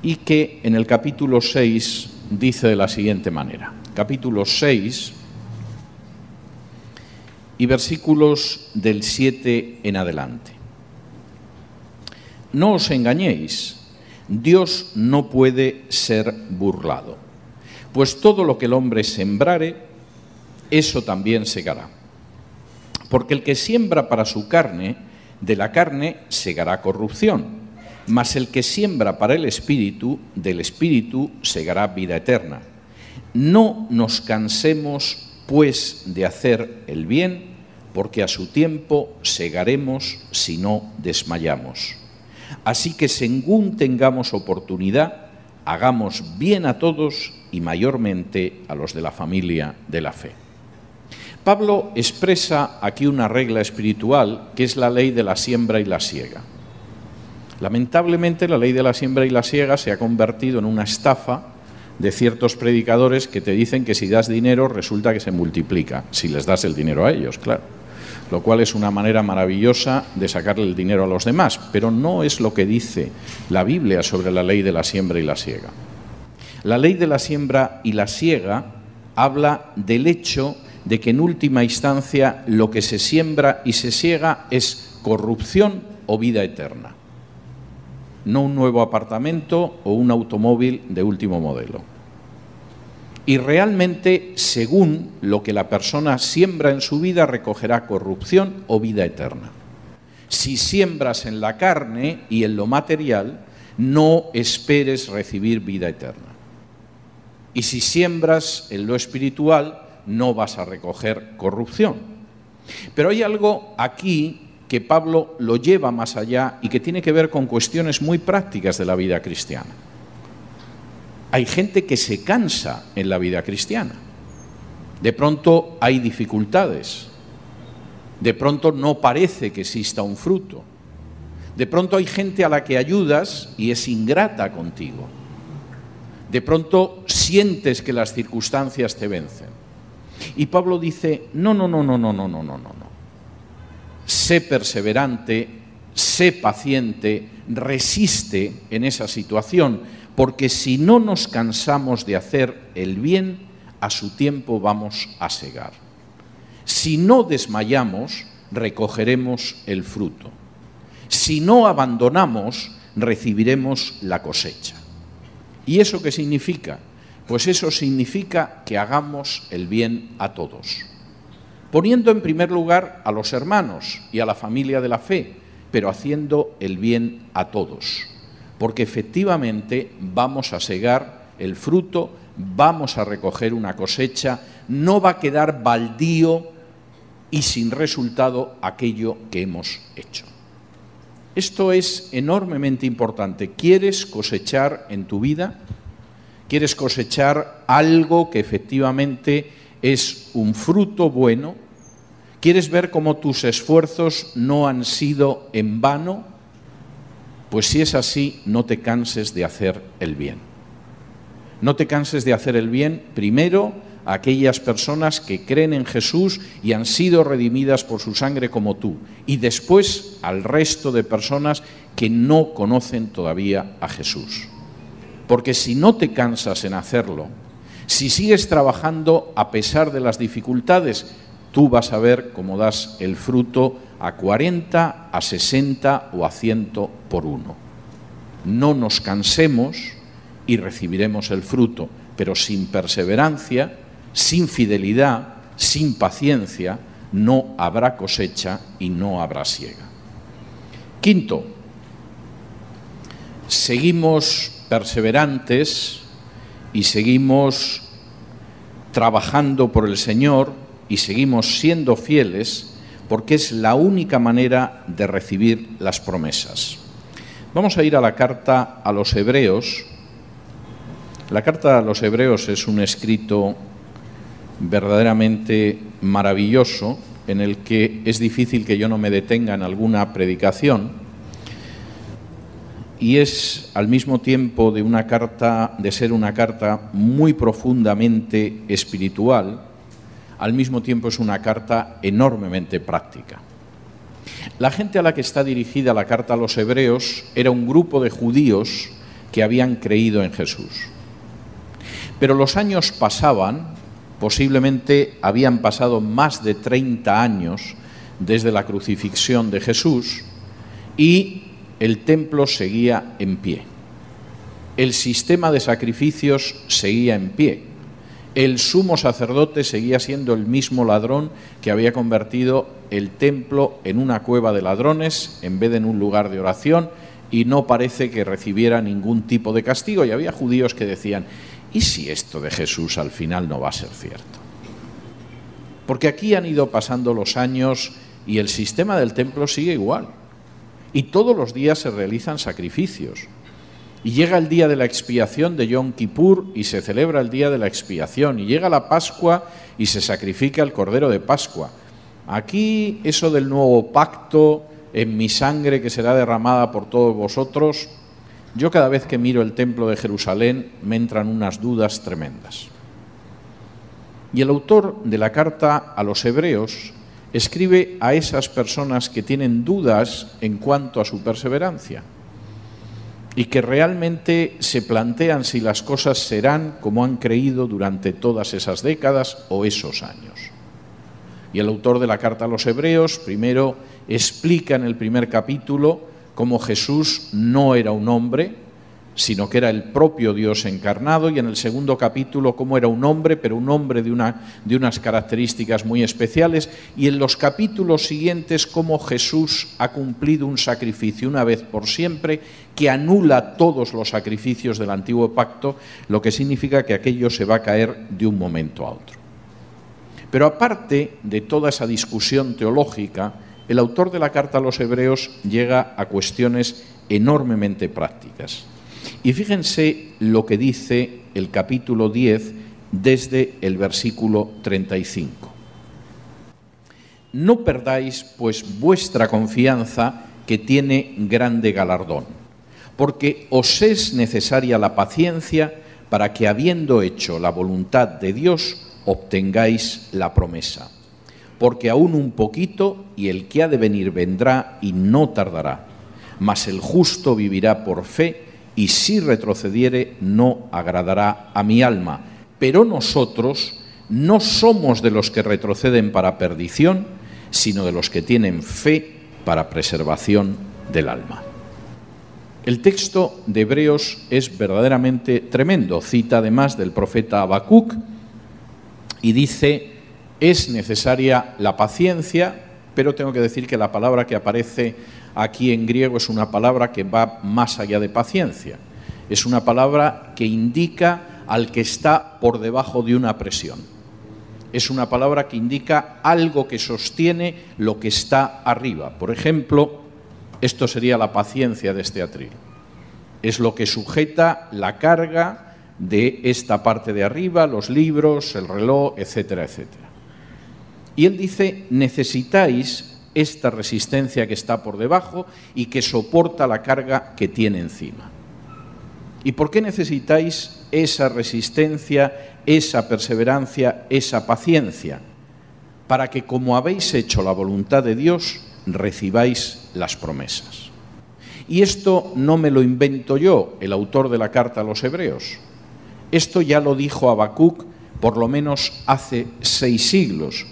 y que en el capítulo 6 dice de la siguiente manera. Capítulo 6 y versículos del 7 en adelante. No os engañéis Dios no puede ser burlado, pues todo lo que el hombre sembrare, eso también segará. Porque el que siembra para su carne, de la carne segará corrupción, mas el que siembra para el espíritu, del espíritu segará vida eterna. No nos cansemos, pues, de hacer el bien, porque a su tiempo segaremos si no desmayamos. Así que según tengamos oportunidad, hagamos bien a todos y mayormente a los de la familia de la fe. Pablo expresa aquí una regla espiritual que es la ley de la siembra y la siega. Lamentablemente la ley de la siembra y la siega se ha convertido en una estafa de ciertos predicadores que te dicen que si das dinero resulta que se multiplica, si les das el dinero a ellos, claro lo cual es una manera maravillosa de sacarle el dinero a los demás, pero no es lo que dice la Biblia sobre la ley de la siembra y la siega. La ley de la siembra y la siega habla del hecho de que en última instancia lo que se siembra y se siega es corrupción o vida eterna, no un nuevo apartamento o un automóvil de último modelo. Y realmente, según lo que la persona siembra en su vida, recogerá corrupción o vida eterna. Si siembras en la carne y en lo material, no esperes recibir vida eterna. Y si siembras en lo espiritual, no vas a recoger corrupción. Pero hay algo aquí que Pablo lo lleva más allá y que tiene que ver con cuestiones muy prácticas de la vida cristiana. Hay gente que se cansa en la vida cristiana. De pronto hay dificultades. De pronto no parece que exista un fruto. De pronto hay gente a la que ayudas y es ingrata contigo. De pronto sientes que las circunstancias te vencen. Y Pablo dice, no, no, no, no, no, no, no, no, no. Sé perseverante, sé paciente, resiste en esa situación, porque si no nos cansamos de hacer el bien, a su tiempo vamos a segar. Si no desmayamos, recogeremos el fruto. Si no abandonamos, recibiremos la cosecha. ¿Y eso qué significa? Pues eso significa que hagamos el bien a todos, poniendo en primer lugar a los hermanos y a la familia de la fe, pero haciendo el bien a todos, porque efectivamente vamos a segar el fruto, vamos a recoger una cosecha, no va a quedar baldío y sin resultado aquello que hemos hecho. Esto es enormemente importante. ¿Quieres cosechar en tu vida? ¿Quieres cosechar algo que efectivamente es un fruto bueno? ¿Quieres ver cómo tus esfuerzos no han sido en vano? Pues si es así, no te canses de hacer el bien. No te canses de hacer el bien primero aquellas personas que creen en Jesús y han sido redimidas por su sangre como tú, y después al resto de personas que no conocen todavía a Jesús. Porque si no te cansas en hacerlo, si sigues trabajando a pesar de las dificultades, tú vas a ver cómo das el fruto a 40, a 60 o a 100 por uno. No nos cansemos y recibiremos el fruto, pero sin perseverancia sin fidelidad, sin paciencia, no habrá cosecha y no habrá siega. Quinto, seguimos perseverantes y seguimos trabajando por el Señor y seguimos siendo fieles porque es la única manera de recibir las promesas. Vamos a ir a la carta a los hebreos. La carta a los hebreos es un escrito verdaderamente maravilloso en el que es difícil que yo no me detenga en alguna predicación y es al mismo tiempo de una carta de ser una carta muy profundamente espiritual, al mismo tiempo es una carta enormemente práctica. La gente a la que está dirigida la carta a los hebreos era un grupo de judíos que habían creído en Jesús. Pero los años pasaban Posiblemente habían pasado más de 30 años desde la crucifixión de Jesús y el templo seguía en pie. El sistema de sacrificios seguía en pie. El sumo sacerdote seguía siendo el mismo ladrón que había convertido el templo en una cueva de ladrones en vez de en un lugar de oración y no parece que recibiera ningún tipo de castigo. Y había judíos que decían, ¿y si esto de Jesús al final no va a ser cierto? Porque aquí han ido pasando los años y el sistema del templo sigue igual. Y todos los días se realizan sacrificios. Y llega el día de la expiación de Yom Kippur y se celebra el día de la expiación. Y llega la Pascua y se sacrifica el Cordero de Pascua. Aquí eso del nuevo pacto en mi sangre que será derramada por todos vosotros, yo cada vez que miro el templo de Jerusalén me entran unas dudas tremendas. Y el autor de la carta a los hebreos escribe a esas personas que tienen dudas en cuanto a su perseverancia. Y que realmente se plantean si las cosas serán como han creído durante todas esas décadas o esos años. Y el autor de la carta a los Hebreos primero explica en el primer capítulo cómo Jesús no era un hombre, sino que era el propio Dios encarnado, y en el segundo capítulo cómo era un hombre, pero un hombre de, de unas características muy especiales, y en los capítulos siguientes cómo Jesús ha cumplido un sacrificio una vez por siempre que anula todos los sacrificios del antiguo pacto, lo que significa que aquello se va a caer de un momento a otro. Pero aparte de toda esa discusión teológica, el autor de la carta a los hebreos llega a cuestiones enormemente prácticas. Y fíjense lo que dice el capítulo 10 desde el versículo 35. No perdáis pues vuestra confianza que tiene grande galardón, porque os es necesaria la paciencia para que habiendo hecho la voluntad de Dios, obtengáis la promesa. Porque aún un poquito y el que ha de venir vendrá y no tardará, mas el justo vivirá por fe y si retrocediere no agradará a mi alma. Pero nosotros no somos de los que retroceden para perdición, sino de los que tienen fe para preservación del alma. El texto de Hebreos es verdaderamente tremendo. Cita además del profeta Habacuc y dice, es necesaria la paciencia, pero tengo que decir que la palabra que aparece aquí en griego es una palabra que va más allá de paciencia. Es una palabra que indica al que está por debajo de una presión. Es una palabra que indica algo que sostiene lo que está arriba. Por ejemplo, esto sería la paciencia de este atril. Es lo que sujeta la carga de esta parte de arriba, los libros, el reloj, etcétera, etcétera. Y él dice, necesitáis esta resistencia que está por debajo y que soporta la carga que tiene encima. ¿Y por qué necesitáis esa resistencia, esa perseverancia, esa paciencia? Para que como habéis hecho la voluntad de Dios, recibáis las promesas. Y esto no me lo invento yo, el autor de la carta a los hebreos. Esto ya lo dijo Habacuc por lo menos hace seis siglos,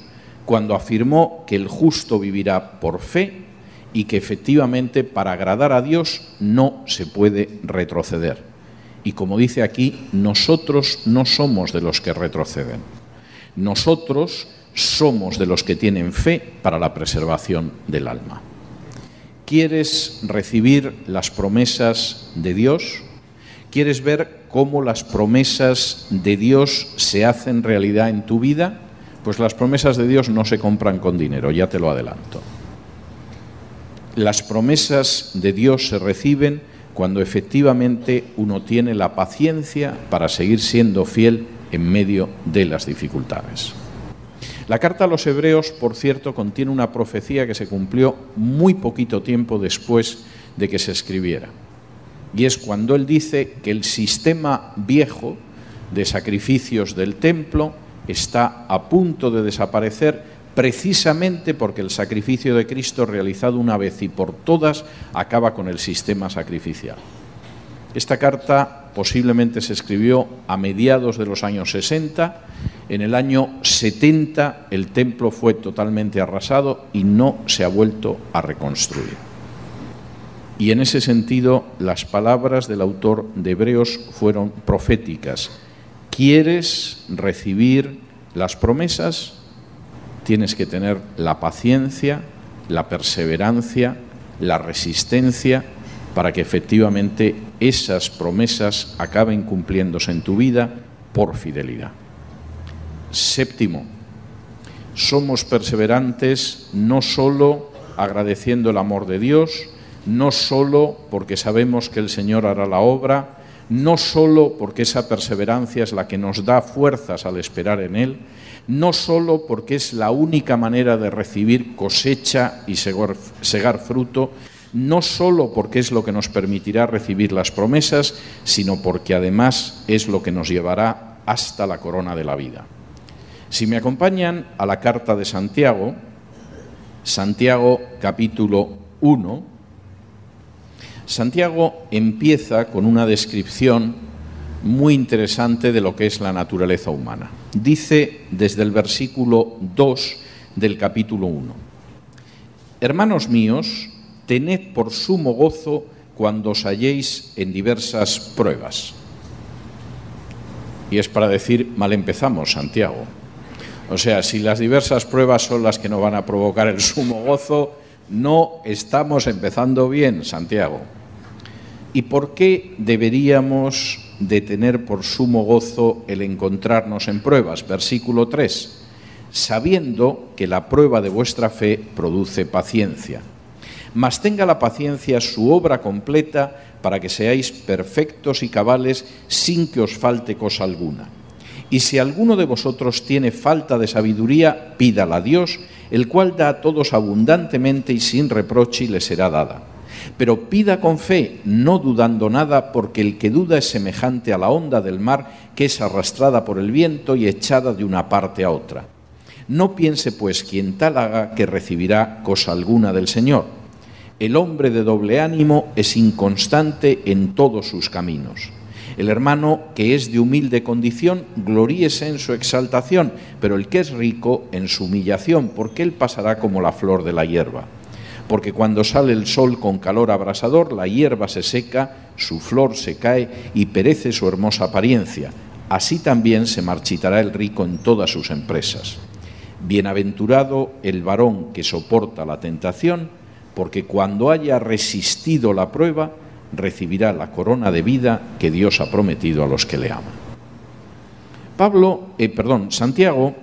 cuando afirmó que el justo vivirá por fe y que efectivamente para agradar a Dios no se puede retroceder. Y como dice aquí, nosotros no somos de los que retroceden. Nosotros somos de los que tienen fe para la preservación del alma. ¿Quieres recibir las promesas de Dios? ¿Quieres ver cómo las promesas de Dios se hacen realidad en tu vida? Pues las promesas de Dios no se compran con dinero, ya te lo adelanto. Las promesas de Dios se reciben cuando efectivamente uno tiene la paciencia para seguir siendo fiel en medio de las dificultades. La carta a los hebreos, por cierto, contiene una profecía que se cumplió muy poquito tiempo después de que se escribiera. Y es cuando él dice que el sistema viejo de sacrificios del templo está a punto de desaparecer precisamente porque el sacrificio de Cristo realizado una vez y por todas acaba con el sistema sacrificial. Esta carta posiblemente se escribió a mediados de los años 60. En el año 70 el templo fue totalmente arrasado y no se ha vuelto a reconstruir. Y en ese sentido las palabras del autor de Hebreos fueron proféticas ¿Quieres recibir las promesas? Tienes que tener la paciencia, la perseverancia, la resistencia para que efectivamente esas promesas acaben cumpliéndose en tu vida por fidelidad. Séptimo, somos perseverantes no solo agradeciendo el amor de Dios, no solo porque sabemos que el Señor hará la obra, no solo porque esa perseverancia es la que nos da fuerzas al esperar en Él, no solo porque es la única manera de recibir cosecha y segar, fruto, no solo porque es lo que nos permitirá recibir las promesas, sino porque además es lo que nos llevará hasta la corona de la vida. Si me acompañan a la carta de Santiago, Santiago capítulo 1, Santiago empieza con una descripción muy interesante de lo que es la naturaleza humana. Dice desde el versículo 2 del capítulo 1, Hermanos míos, tened por sumo gozo cuando os halléis en diversas pruebas. Y es para decir, mal empezamos, Santiago. O sea, si las diversas pruebas son las que nos van a provocar el sumo gozo, no estamos empezando bien, Santiago. ¿Y por qué deberíamos de tener por sumo gozo el encontrarnos en pruebas? Versículo 3. Sabiendo que la prueba de vuestra fe produce paciencia. Mas tenga la paciencia su obra completa para que seáis perfectos y cabales sin que os falte cosa alguna. Y si alguno de vosotros tiene falta de sabiduría, pídala a Dios, el cual da a todos abundantemente y sin reproche y le será dada. Pero pida con fe, no dudando nada, porque el que duda es semejante a la onda del mar que es arrastrada por el viento y echada de una parte a otra. No piense pues quien tal haga que recibirá cosa alguna del Señor. El hombre de doble ánimo es inconstante en todos sus caminos. El hermano que es de humilde condición, gloríese en su exaltación, pero el que es rico en su humillación, porque él pasará como la flor de la hierba. Porque cuando sale el sol con calor abrasador, la hierba se seca, su flor se cae y perece su hermosa apariencia. Así también se marchitará el rico en todas sus empresas. Bienaventurado el varón que soporta la tentación, porque cuando haya resistido la prueba, recibirá la corona de vida que Dios ha prometido a los que le aman. Pablo, eh, perdón, Santiago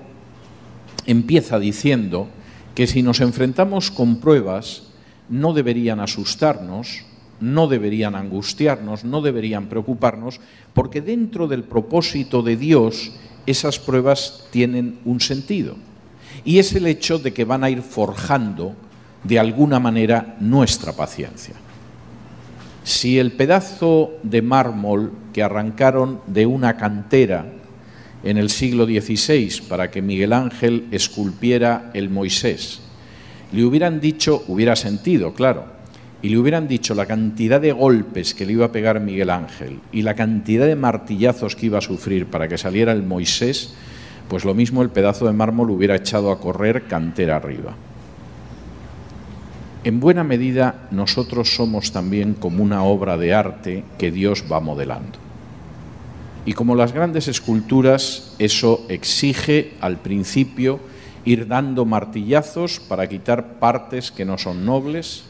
empieza diciendo que si nos enfrentamos con pruebas no deberían asustarnos, no deberían angustiarnos, no deberían preocuparnos, porque dentro del propósito de Dios esas pruebas tienen un sentido. Y es el hecho de que van a ir forjando de alguna manera nuestra paciencia. Si el pedazo de mármol que arrancaron de una cantera en el siglo XVI para que Miguel Ángel esculpiera el Moisés, le hubieran dicho, hubiera sentido, claro, y le hubieran dicho la cantidad de golpes que le iba a pegar Miguel Ángel y la cantidad de martillazos que iba a sufrir para que saliera el Moisés, pues lo mismo el pedazo de mármol hubiera echado a correr cantera arriba. En buena medida nosotros somos también como una obra de arte que Dios va modelando. Y como las grandes esculturas, eso exige al principio ir dando martillazos para quitar partes que no son nobles,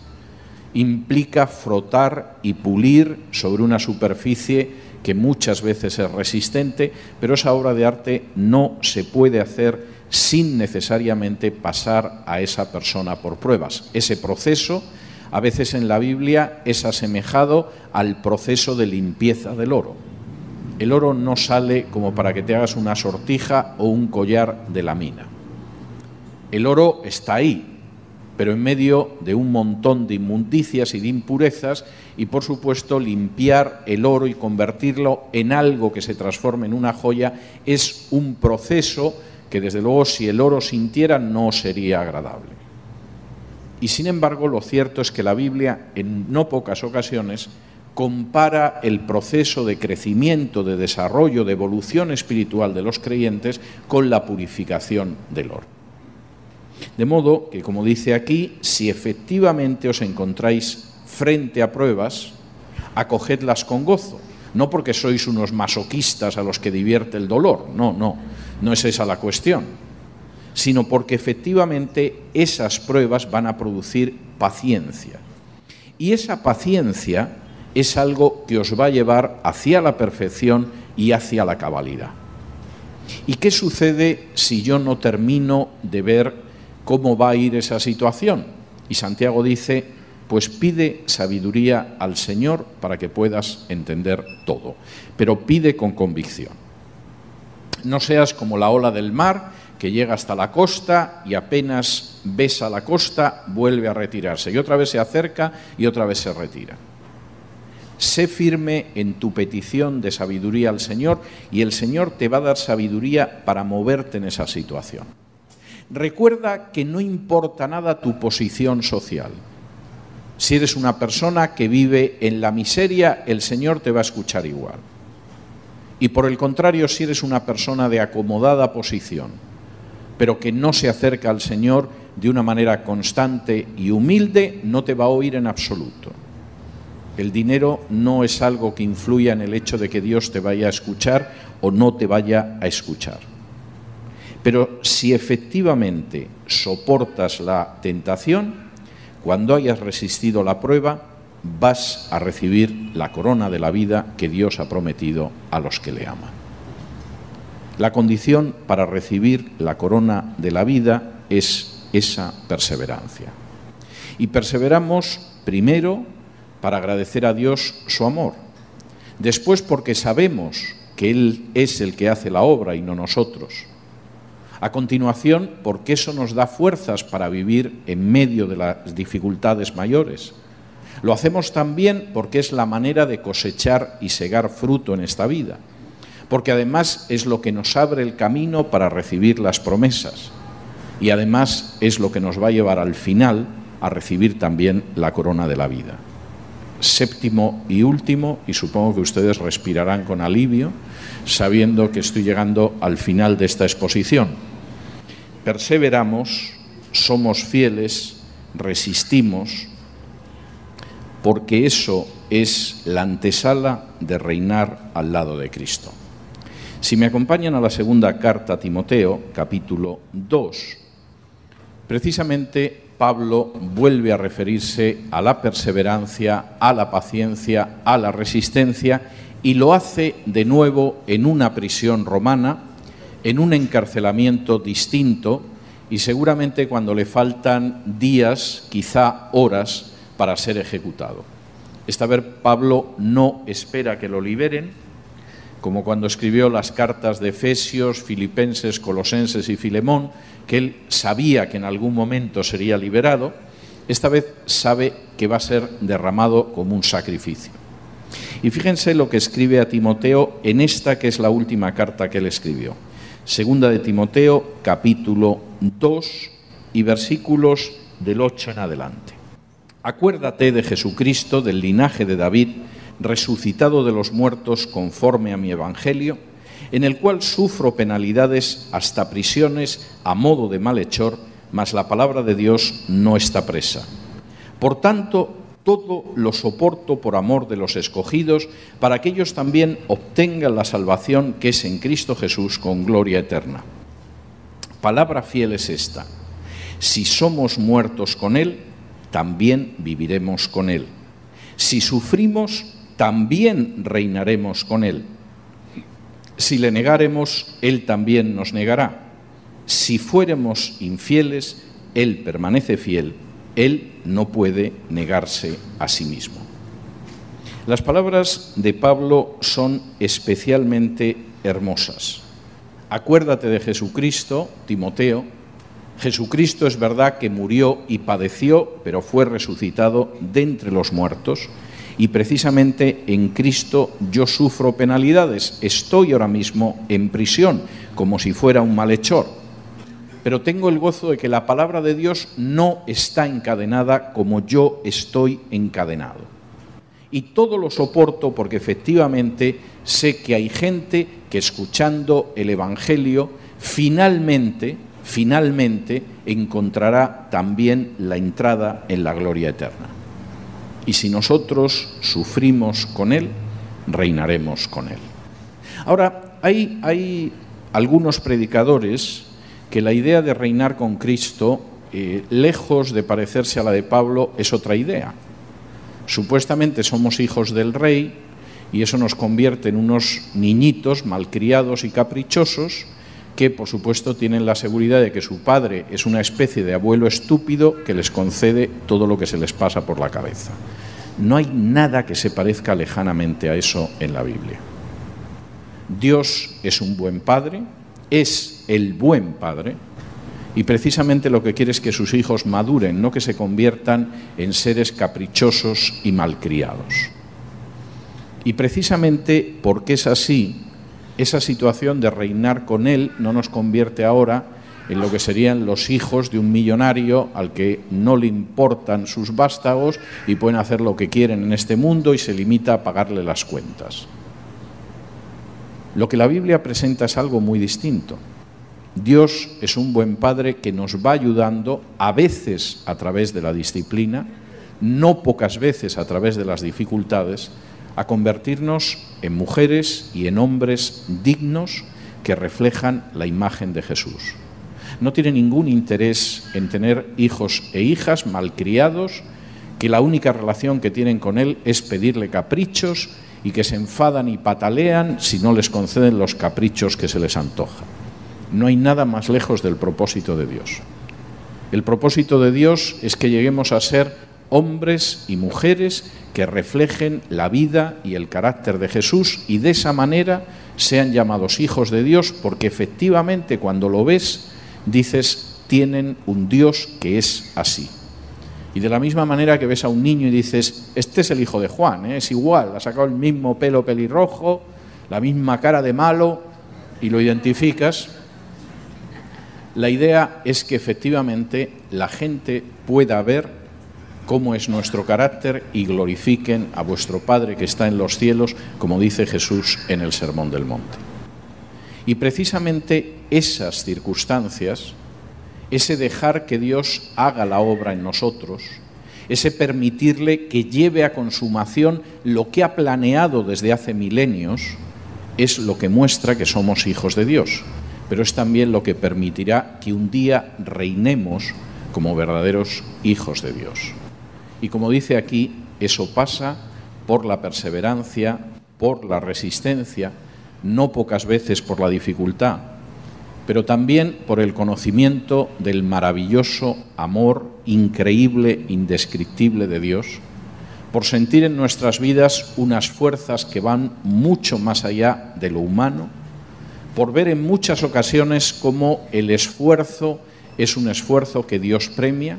implica frotar y pulir sobre una superficie que muchas veces es resistente, pero esa obra de arte no se puede hacer sin necesariamente pasar a esa persona por pruebas. Ese proceso a veces en la Biblia es asemejado al proceso de limpieza del oro. El oro no sale como para que te hagas una sortija o un collar de la mina. El oro está ahí, pero en medio de un montón de inmundicias y de impurezas y por supuesto limpiar el oro y convertirlo en algo que se transforme en una joya es un proceso que desde luego si el oro sintiera no sería agradable. Y sin embargo, lo cierto es que la Biblia en no pocas ocasiones compara el proceso de crecimiento, de desarrollo, de evolución espiritual de los creyentes con la purificación del oro. De modo que, como dice aquí, si efectivamente os encontráis frente a pruebas, acogedlas con gozo, no porque sois unos masoquistas a los que divierte el dolor, no, no, no es esa la cuestión, sino porque efectivamente esas pruebas van a producir paciencia. Y esa paciencia es algo que os va a llevar hacia la perfección y hacia la cabalidad. ¿Y qué sucede si yo no termino de ver cómo va a ir esa situación? Y Santiago dice, pues pide sabiduría al Señor para que puedas entender todo, pero pide con convicción. No seas como la ola del mar que llega hasta la costa y apenas besa la costa, vuelve a retirarse y otra vez se acerca y otra vez se retira. Sé firme en tu petición de sabiduría al Señor y el Señor te va a dar sabiduría para moverte en esa situación. Recuerda que no importa nada tu posición social. Si eres una persona que vive en la miseria, el Señor te va a escuchar igual. Y por el contrario, si eres una persona de acomodada posición, pero que no se acerca al Señor de una manera constante y humilde, no te va a oír en absoluto. El dinero no es algo que influya en el hecho de que Dios te vaya a escuchar o no te vaya a escuchar. Pero si efectivamente soportas la tentación, cuando hayas resistido la prueba, vas a recibir la corona de la vida que Dios ha prometido a los que le aman. La condición para recibir la corona de la vida es esa perseverancia. Y perseveramos primero para agradecer a Dios su amor, después porque sabemos que Él es el que hace la obra y no nosotros. A continuación, porque eso nos da fuerzas para vivir en medio de las dificultades mayores. Lo hacemos también porque es la manera de cosechar y segar fruto en esta vida, porque además es lo que nos abre el camino para recibir las promesas y además es lo que nos va a llevar al final a recibir también la corona de la vida. Séptimo y último, y supongo que ustedes respirarán con alivio, sabiendo que estoy llegando al final de esta exposición. Perseveramos, somos fieles, resistimos, porque eso es la antesala de reinar al lado de Cristo. Si me acompañan a la segunda carta a Timoteo, capítulo 2, precisamente Pablo vuelve a referirse a la perseverancia, a la paciencia, a la resistencia y lo hace de nuevo en una prisión romana, en un encarcelamiento distinto y seguramente cuando le faltan días, quizá horas, para ser ejecutado. Esta vez Pablo no espera que lo liberen, como cuando escribió las cartas de Efesios, Filipenses, Colosenses y Filemón, que él sabía que en algún momento sería liberado, esta vez sabe que va a ser derramado como un sacrificio. Y fíjense lo que escribe a Timoteo en esta que es la última carta que él escribió. Segunda de Timoteo, capítulo 2 y versículos del 8 en adelante. Acuérdate de Jesucristo, del linaje de David, resucitado de los muertos conforme a mi Evangelio, en el cual sufro penalidades hasta prisiones a modo de malhechor, mas la palabra de Dios no está presa. Por tanto, todo lo soporto por amor de los escogidos, para que ellos también obtengan la salvación que es en Cristo Jesús con gloria eterna. Palabra fiel es esta. Si somos muertos con Él, también viviremos con Él. Si sufrimos, también reinaremos con Él. Si le negaremos, Él también nos negará. Si fuéramos infieles, Él permanece fiel. Él no puede negarse a sí mismo. Las palabras de Pablo son especialmente hermosas. Acuérdate de Jesucristo, Timoteo, Jesucristo es verdad que murió y padeció, pero fue resucitado de entre los muertos. Y precisamente en Cristo yo sufro penalidades. Estoy ahora mismo en prisión, como si fuera un malhechor. Pero tengo el gozo de que la palabra de Dios no está encadenada como yo estoy encadenado. Y todo lo soporto porque efectivamente sé que hay gente que escuchando el Evangelio finalmente finalmente encontrará también la entrada en la gloria eterna. Y si nosotros sufrimos con Él, reinaremos con Él. Ahora, hay, hay algunos predicadores que la idea de reinar con Cristo, eh, lejos de parecerse a la de Pablo, es otra idea. Supuestamente somos hijos del rey y eso nos convierte en unos niñitos malcriados y caprichosos que por supuesto tienen la seguridad de que su padre es una especie de abuelo estúpido que les concede todo lo que se les pasa por la cabeza. No hay nada que se parezca lejanamente a eso en la Biblia. Dios es un buen padre, es el buen padre, y precisamente lo que quiere es que sus hijos maduren, no que se conviertan en seres caprichosos y malcriados. Y precisamente porque es así, esa situación de reinar con Él no nos convierte ahora en lo que serían los hijos de un millonario al que no le importan sus vástagos y pueden hacer lo que quieren en este mundo y se limita a pagarle las cuentas. Lo que la Biblia presenta es algo muy distinto. Dios es un buen padre que nos va ayudando, a veces a través de la disciplina, no pocas veces a través de las dificultades, a convertirnos en mujeres y en hombres dignos que reflejan la imagen de Jesús. No tiene ningún interés en tener hijos e hijas malcriados, que la única relación que tienen con Él es pedirle caprichos y que se enfadan y patalean si no les conceden los caprichos que se les antoja no hay nada más lejos del propósito de Dios. El propósito de Dios es que lleguemos a ser hombres y mujeres que reflejen la vida y el carácter de Jesús y de esa manera sean llamados hijos de Dios porque efectivamente cuando lo ves dices tienen un Dios que es así. Y de la misma manera que ves a un niño y dices, este es el hijo de Juan, ¿eh? es igual, ha sacado el mismo pelo pelirrojo, la misma cara de malo, y lo identificas, la idea es que efectivamente la gente pueda ver cómo es nuestro carácter y glorifiquen a vuestro Padre que está en los cielos, como dice Jesús en el Sermón del Monte. Y precisamente esas circunstancias, ese dejar que Dios haga la obra en nosotros, ese permitirle que lleve a consumación lo que ha planeado desde hace milenios, es lo que muestra que somos hijos de Dios pero es también lo que permitirá que un día reinemos como verdaderos hijos de Dios. Y como dice aquí, eso pasa por la perseverancia, por la resistencia, no pocas veces por la dificultad, pero también por el conocimiento del maravilloso amor increíble, indescriptible de Dios, por sentir en nuestras vidas unas fuerzas que van mucho más allá de lo humano, por ver en muchas ocasiones cómo el esfuerzo es un esfuerzo que Dios premia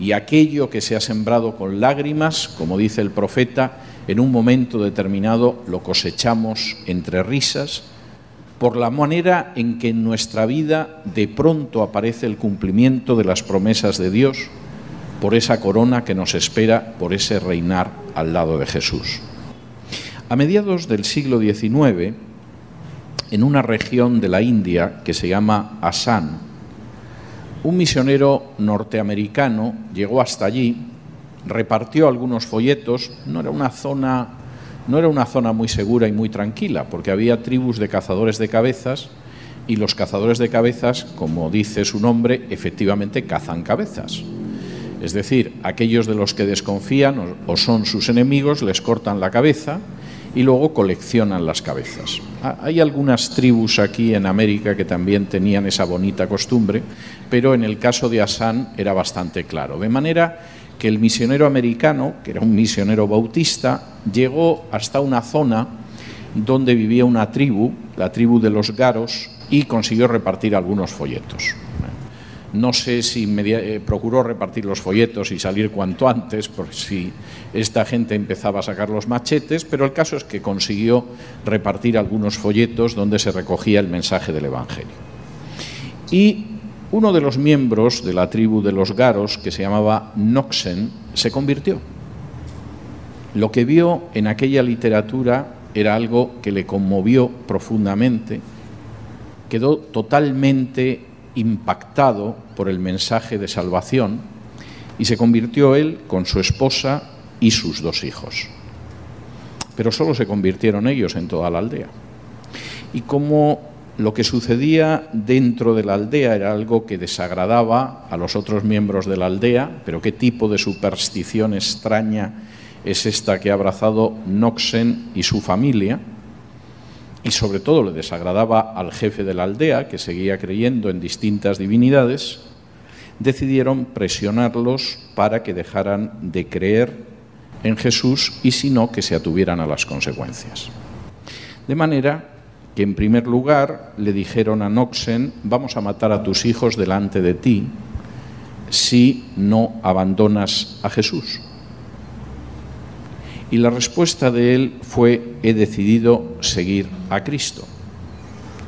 y aquello que se ha sembrado con lágrimas, como dice el profeta, en un momento determinado lo cosechamos entre risas, por la manera en que en nuestra vida de pronto aparece el cumplimiento de las promesas de Dios, por esa corona que nos espera, por ese reinar al lado de Jesús. A mediados del siglo XIX, en una región de la India que se llama Assam. Un misionero norteamericano llegó hasta allí, repartió algunos folletos, no era una zona no era una zona muy segura y muy tranquila, porque había tribus de cazadores de cabezas y los cazadores de cabezas, como dice su nombre, efectivamente cazan cabezas. Es decir, aquellos de los que desconfían o son sus enemigos les cortan la cabeza y luego coleccionan las cabezas. Ah, hay algunas tribus aquí en América que también tenían esa bonita costumbre, pero en el caso de Assam era bastante claro. De manera que el misionero americano, que era un misionero bautista, llegó hasta una zona donde vivía una tribu, la tribu de los Garos, y consiguió repartir algunos folletos. No sé si eh, procuró repartir los folletos y salir cuanto antes, por si esta gente empezaba a sacar los machetes, pero el caso es que consiguió repartir algunos folletos donde se recogía el mensaje del Evangelio. Y uno de los miembros de la tribu de los Garos, que se llamaba Noxen, se convirtió. Lo que vio en aquella literatura era algo que le conmovió profundamente, quedó totalmente impactado por el mensaje de salvación y se convirtió él con su esposa y sus dos hijos. Pero solo se convirtieron ellos en toda la aldea. Y como lo que sucedía dentro de la aldea era algo que desagradaba a los otros miembros de la aldea, pero qué tipo de superstición extraña es esta que ha abrazado Noxen y su familia, y sobre todo le desagradaba al jefe de la aldea, que seguía creyendo en distintas divinidades, decidieron presionarlos para que dejaran de creer en Jesús y si no, que se atuvieran a las consecuencias. De manera que en primer lugar le dijeron a Noxen, vamos a matar a tus hijos delante de ti si no abandonas a Jesús. Y la respuesta de él fue, he decidido seguir a Cristo.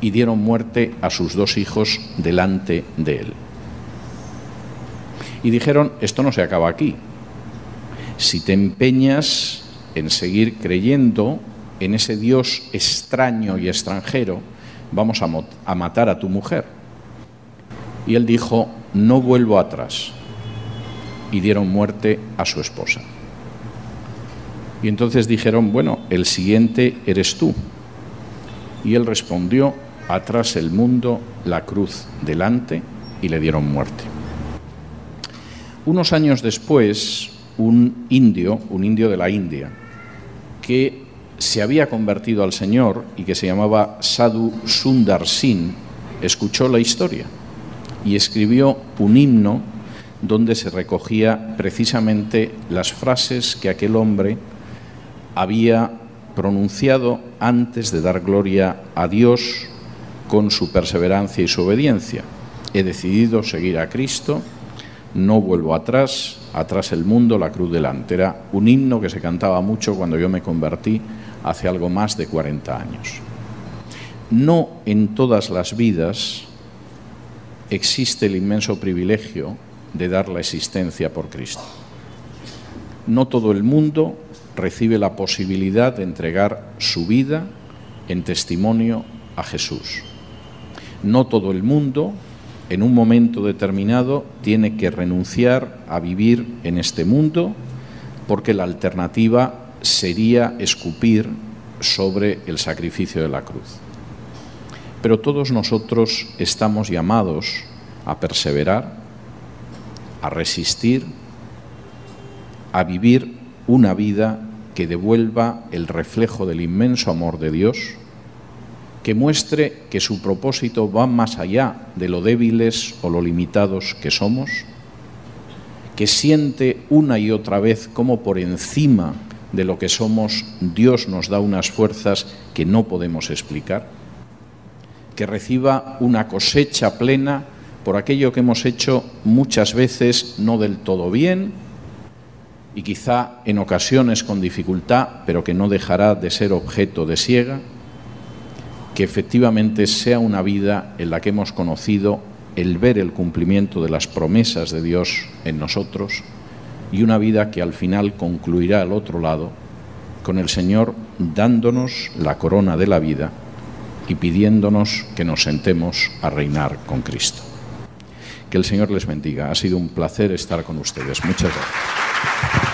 y dieron muerte a sus dos hijos delante de él. Y dijeron, esto no se acaba aquí. Si te empeñas en seguir creyendo en ese Dios extraño y extranjero, vamos a, matar a tu mujer. Y él dijo, no vuelvo atrás. Y dieron muerte a su esposa. Y entonces dijeron, bueno, el siguiente eres tú. Y él respondió, atrás el mundo, la cruz delante, y le dieron muerte. Unos años después, un indio, un indio de la India, que se había convertido al Señor y que se llamaba Sadhu Sundar Singh, escuchó la historia y escribió un himno donde se recogía precisamente las frases que aquel hombre había pronunciado antes de dar gloria a Dios con su perseverancia y su obediencia. He decidido seguir a Cristo, no vuelvo atrás, atrás el mundo, la cruz delante. Era un himno que se cantaba mucho cuando yo me convertí hace algo más de 40 años. No en todas las vidas existe el inmenso privilegio de dar la existencia por Cristo. No todo el mundo recibe la posibilidad de entregar su vida en testimonio a Jesús. No todo el mundo en un momento determinado tiene que renunciar a vivir en este mundo porque la alternativa sería escupir sobre el sacrificio de la cruz. Pero todos nosotros estamos llamados a perseverar, a resistir, a vivir una vida que devuelva el reflejo del inmenso amor de Dios, que muestre que su propósito va más allá de lo débiles o lo limitados que somos, que siente una y otra vez como por encima de lo que somos Dios nos da unas fuerzas que no podemos explicar, que reciba una cosecha plena por aquello que hemos hecho muchas veces no del todo bien y quizá en ocasiones con dificultad, pero que no dejará de ser objeto de siega, que efectivamente sea una vida en la que hemos conocido el ver el cumplimiento de las promesas de Dios en nosotros y una vida que al final concluirá al otro lado con el Señor dándonos la corona de la vida y pidiéndonos que nos sentemos a reinar con Cristo. Que el Señor les bendiga. Ha sido un placer estar con ustedes. Muchas gracias.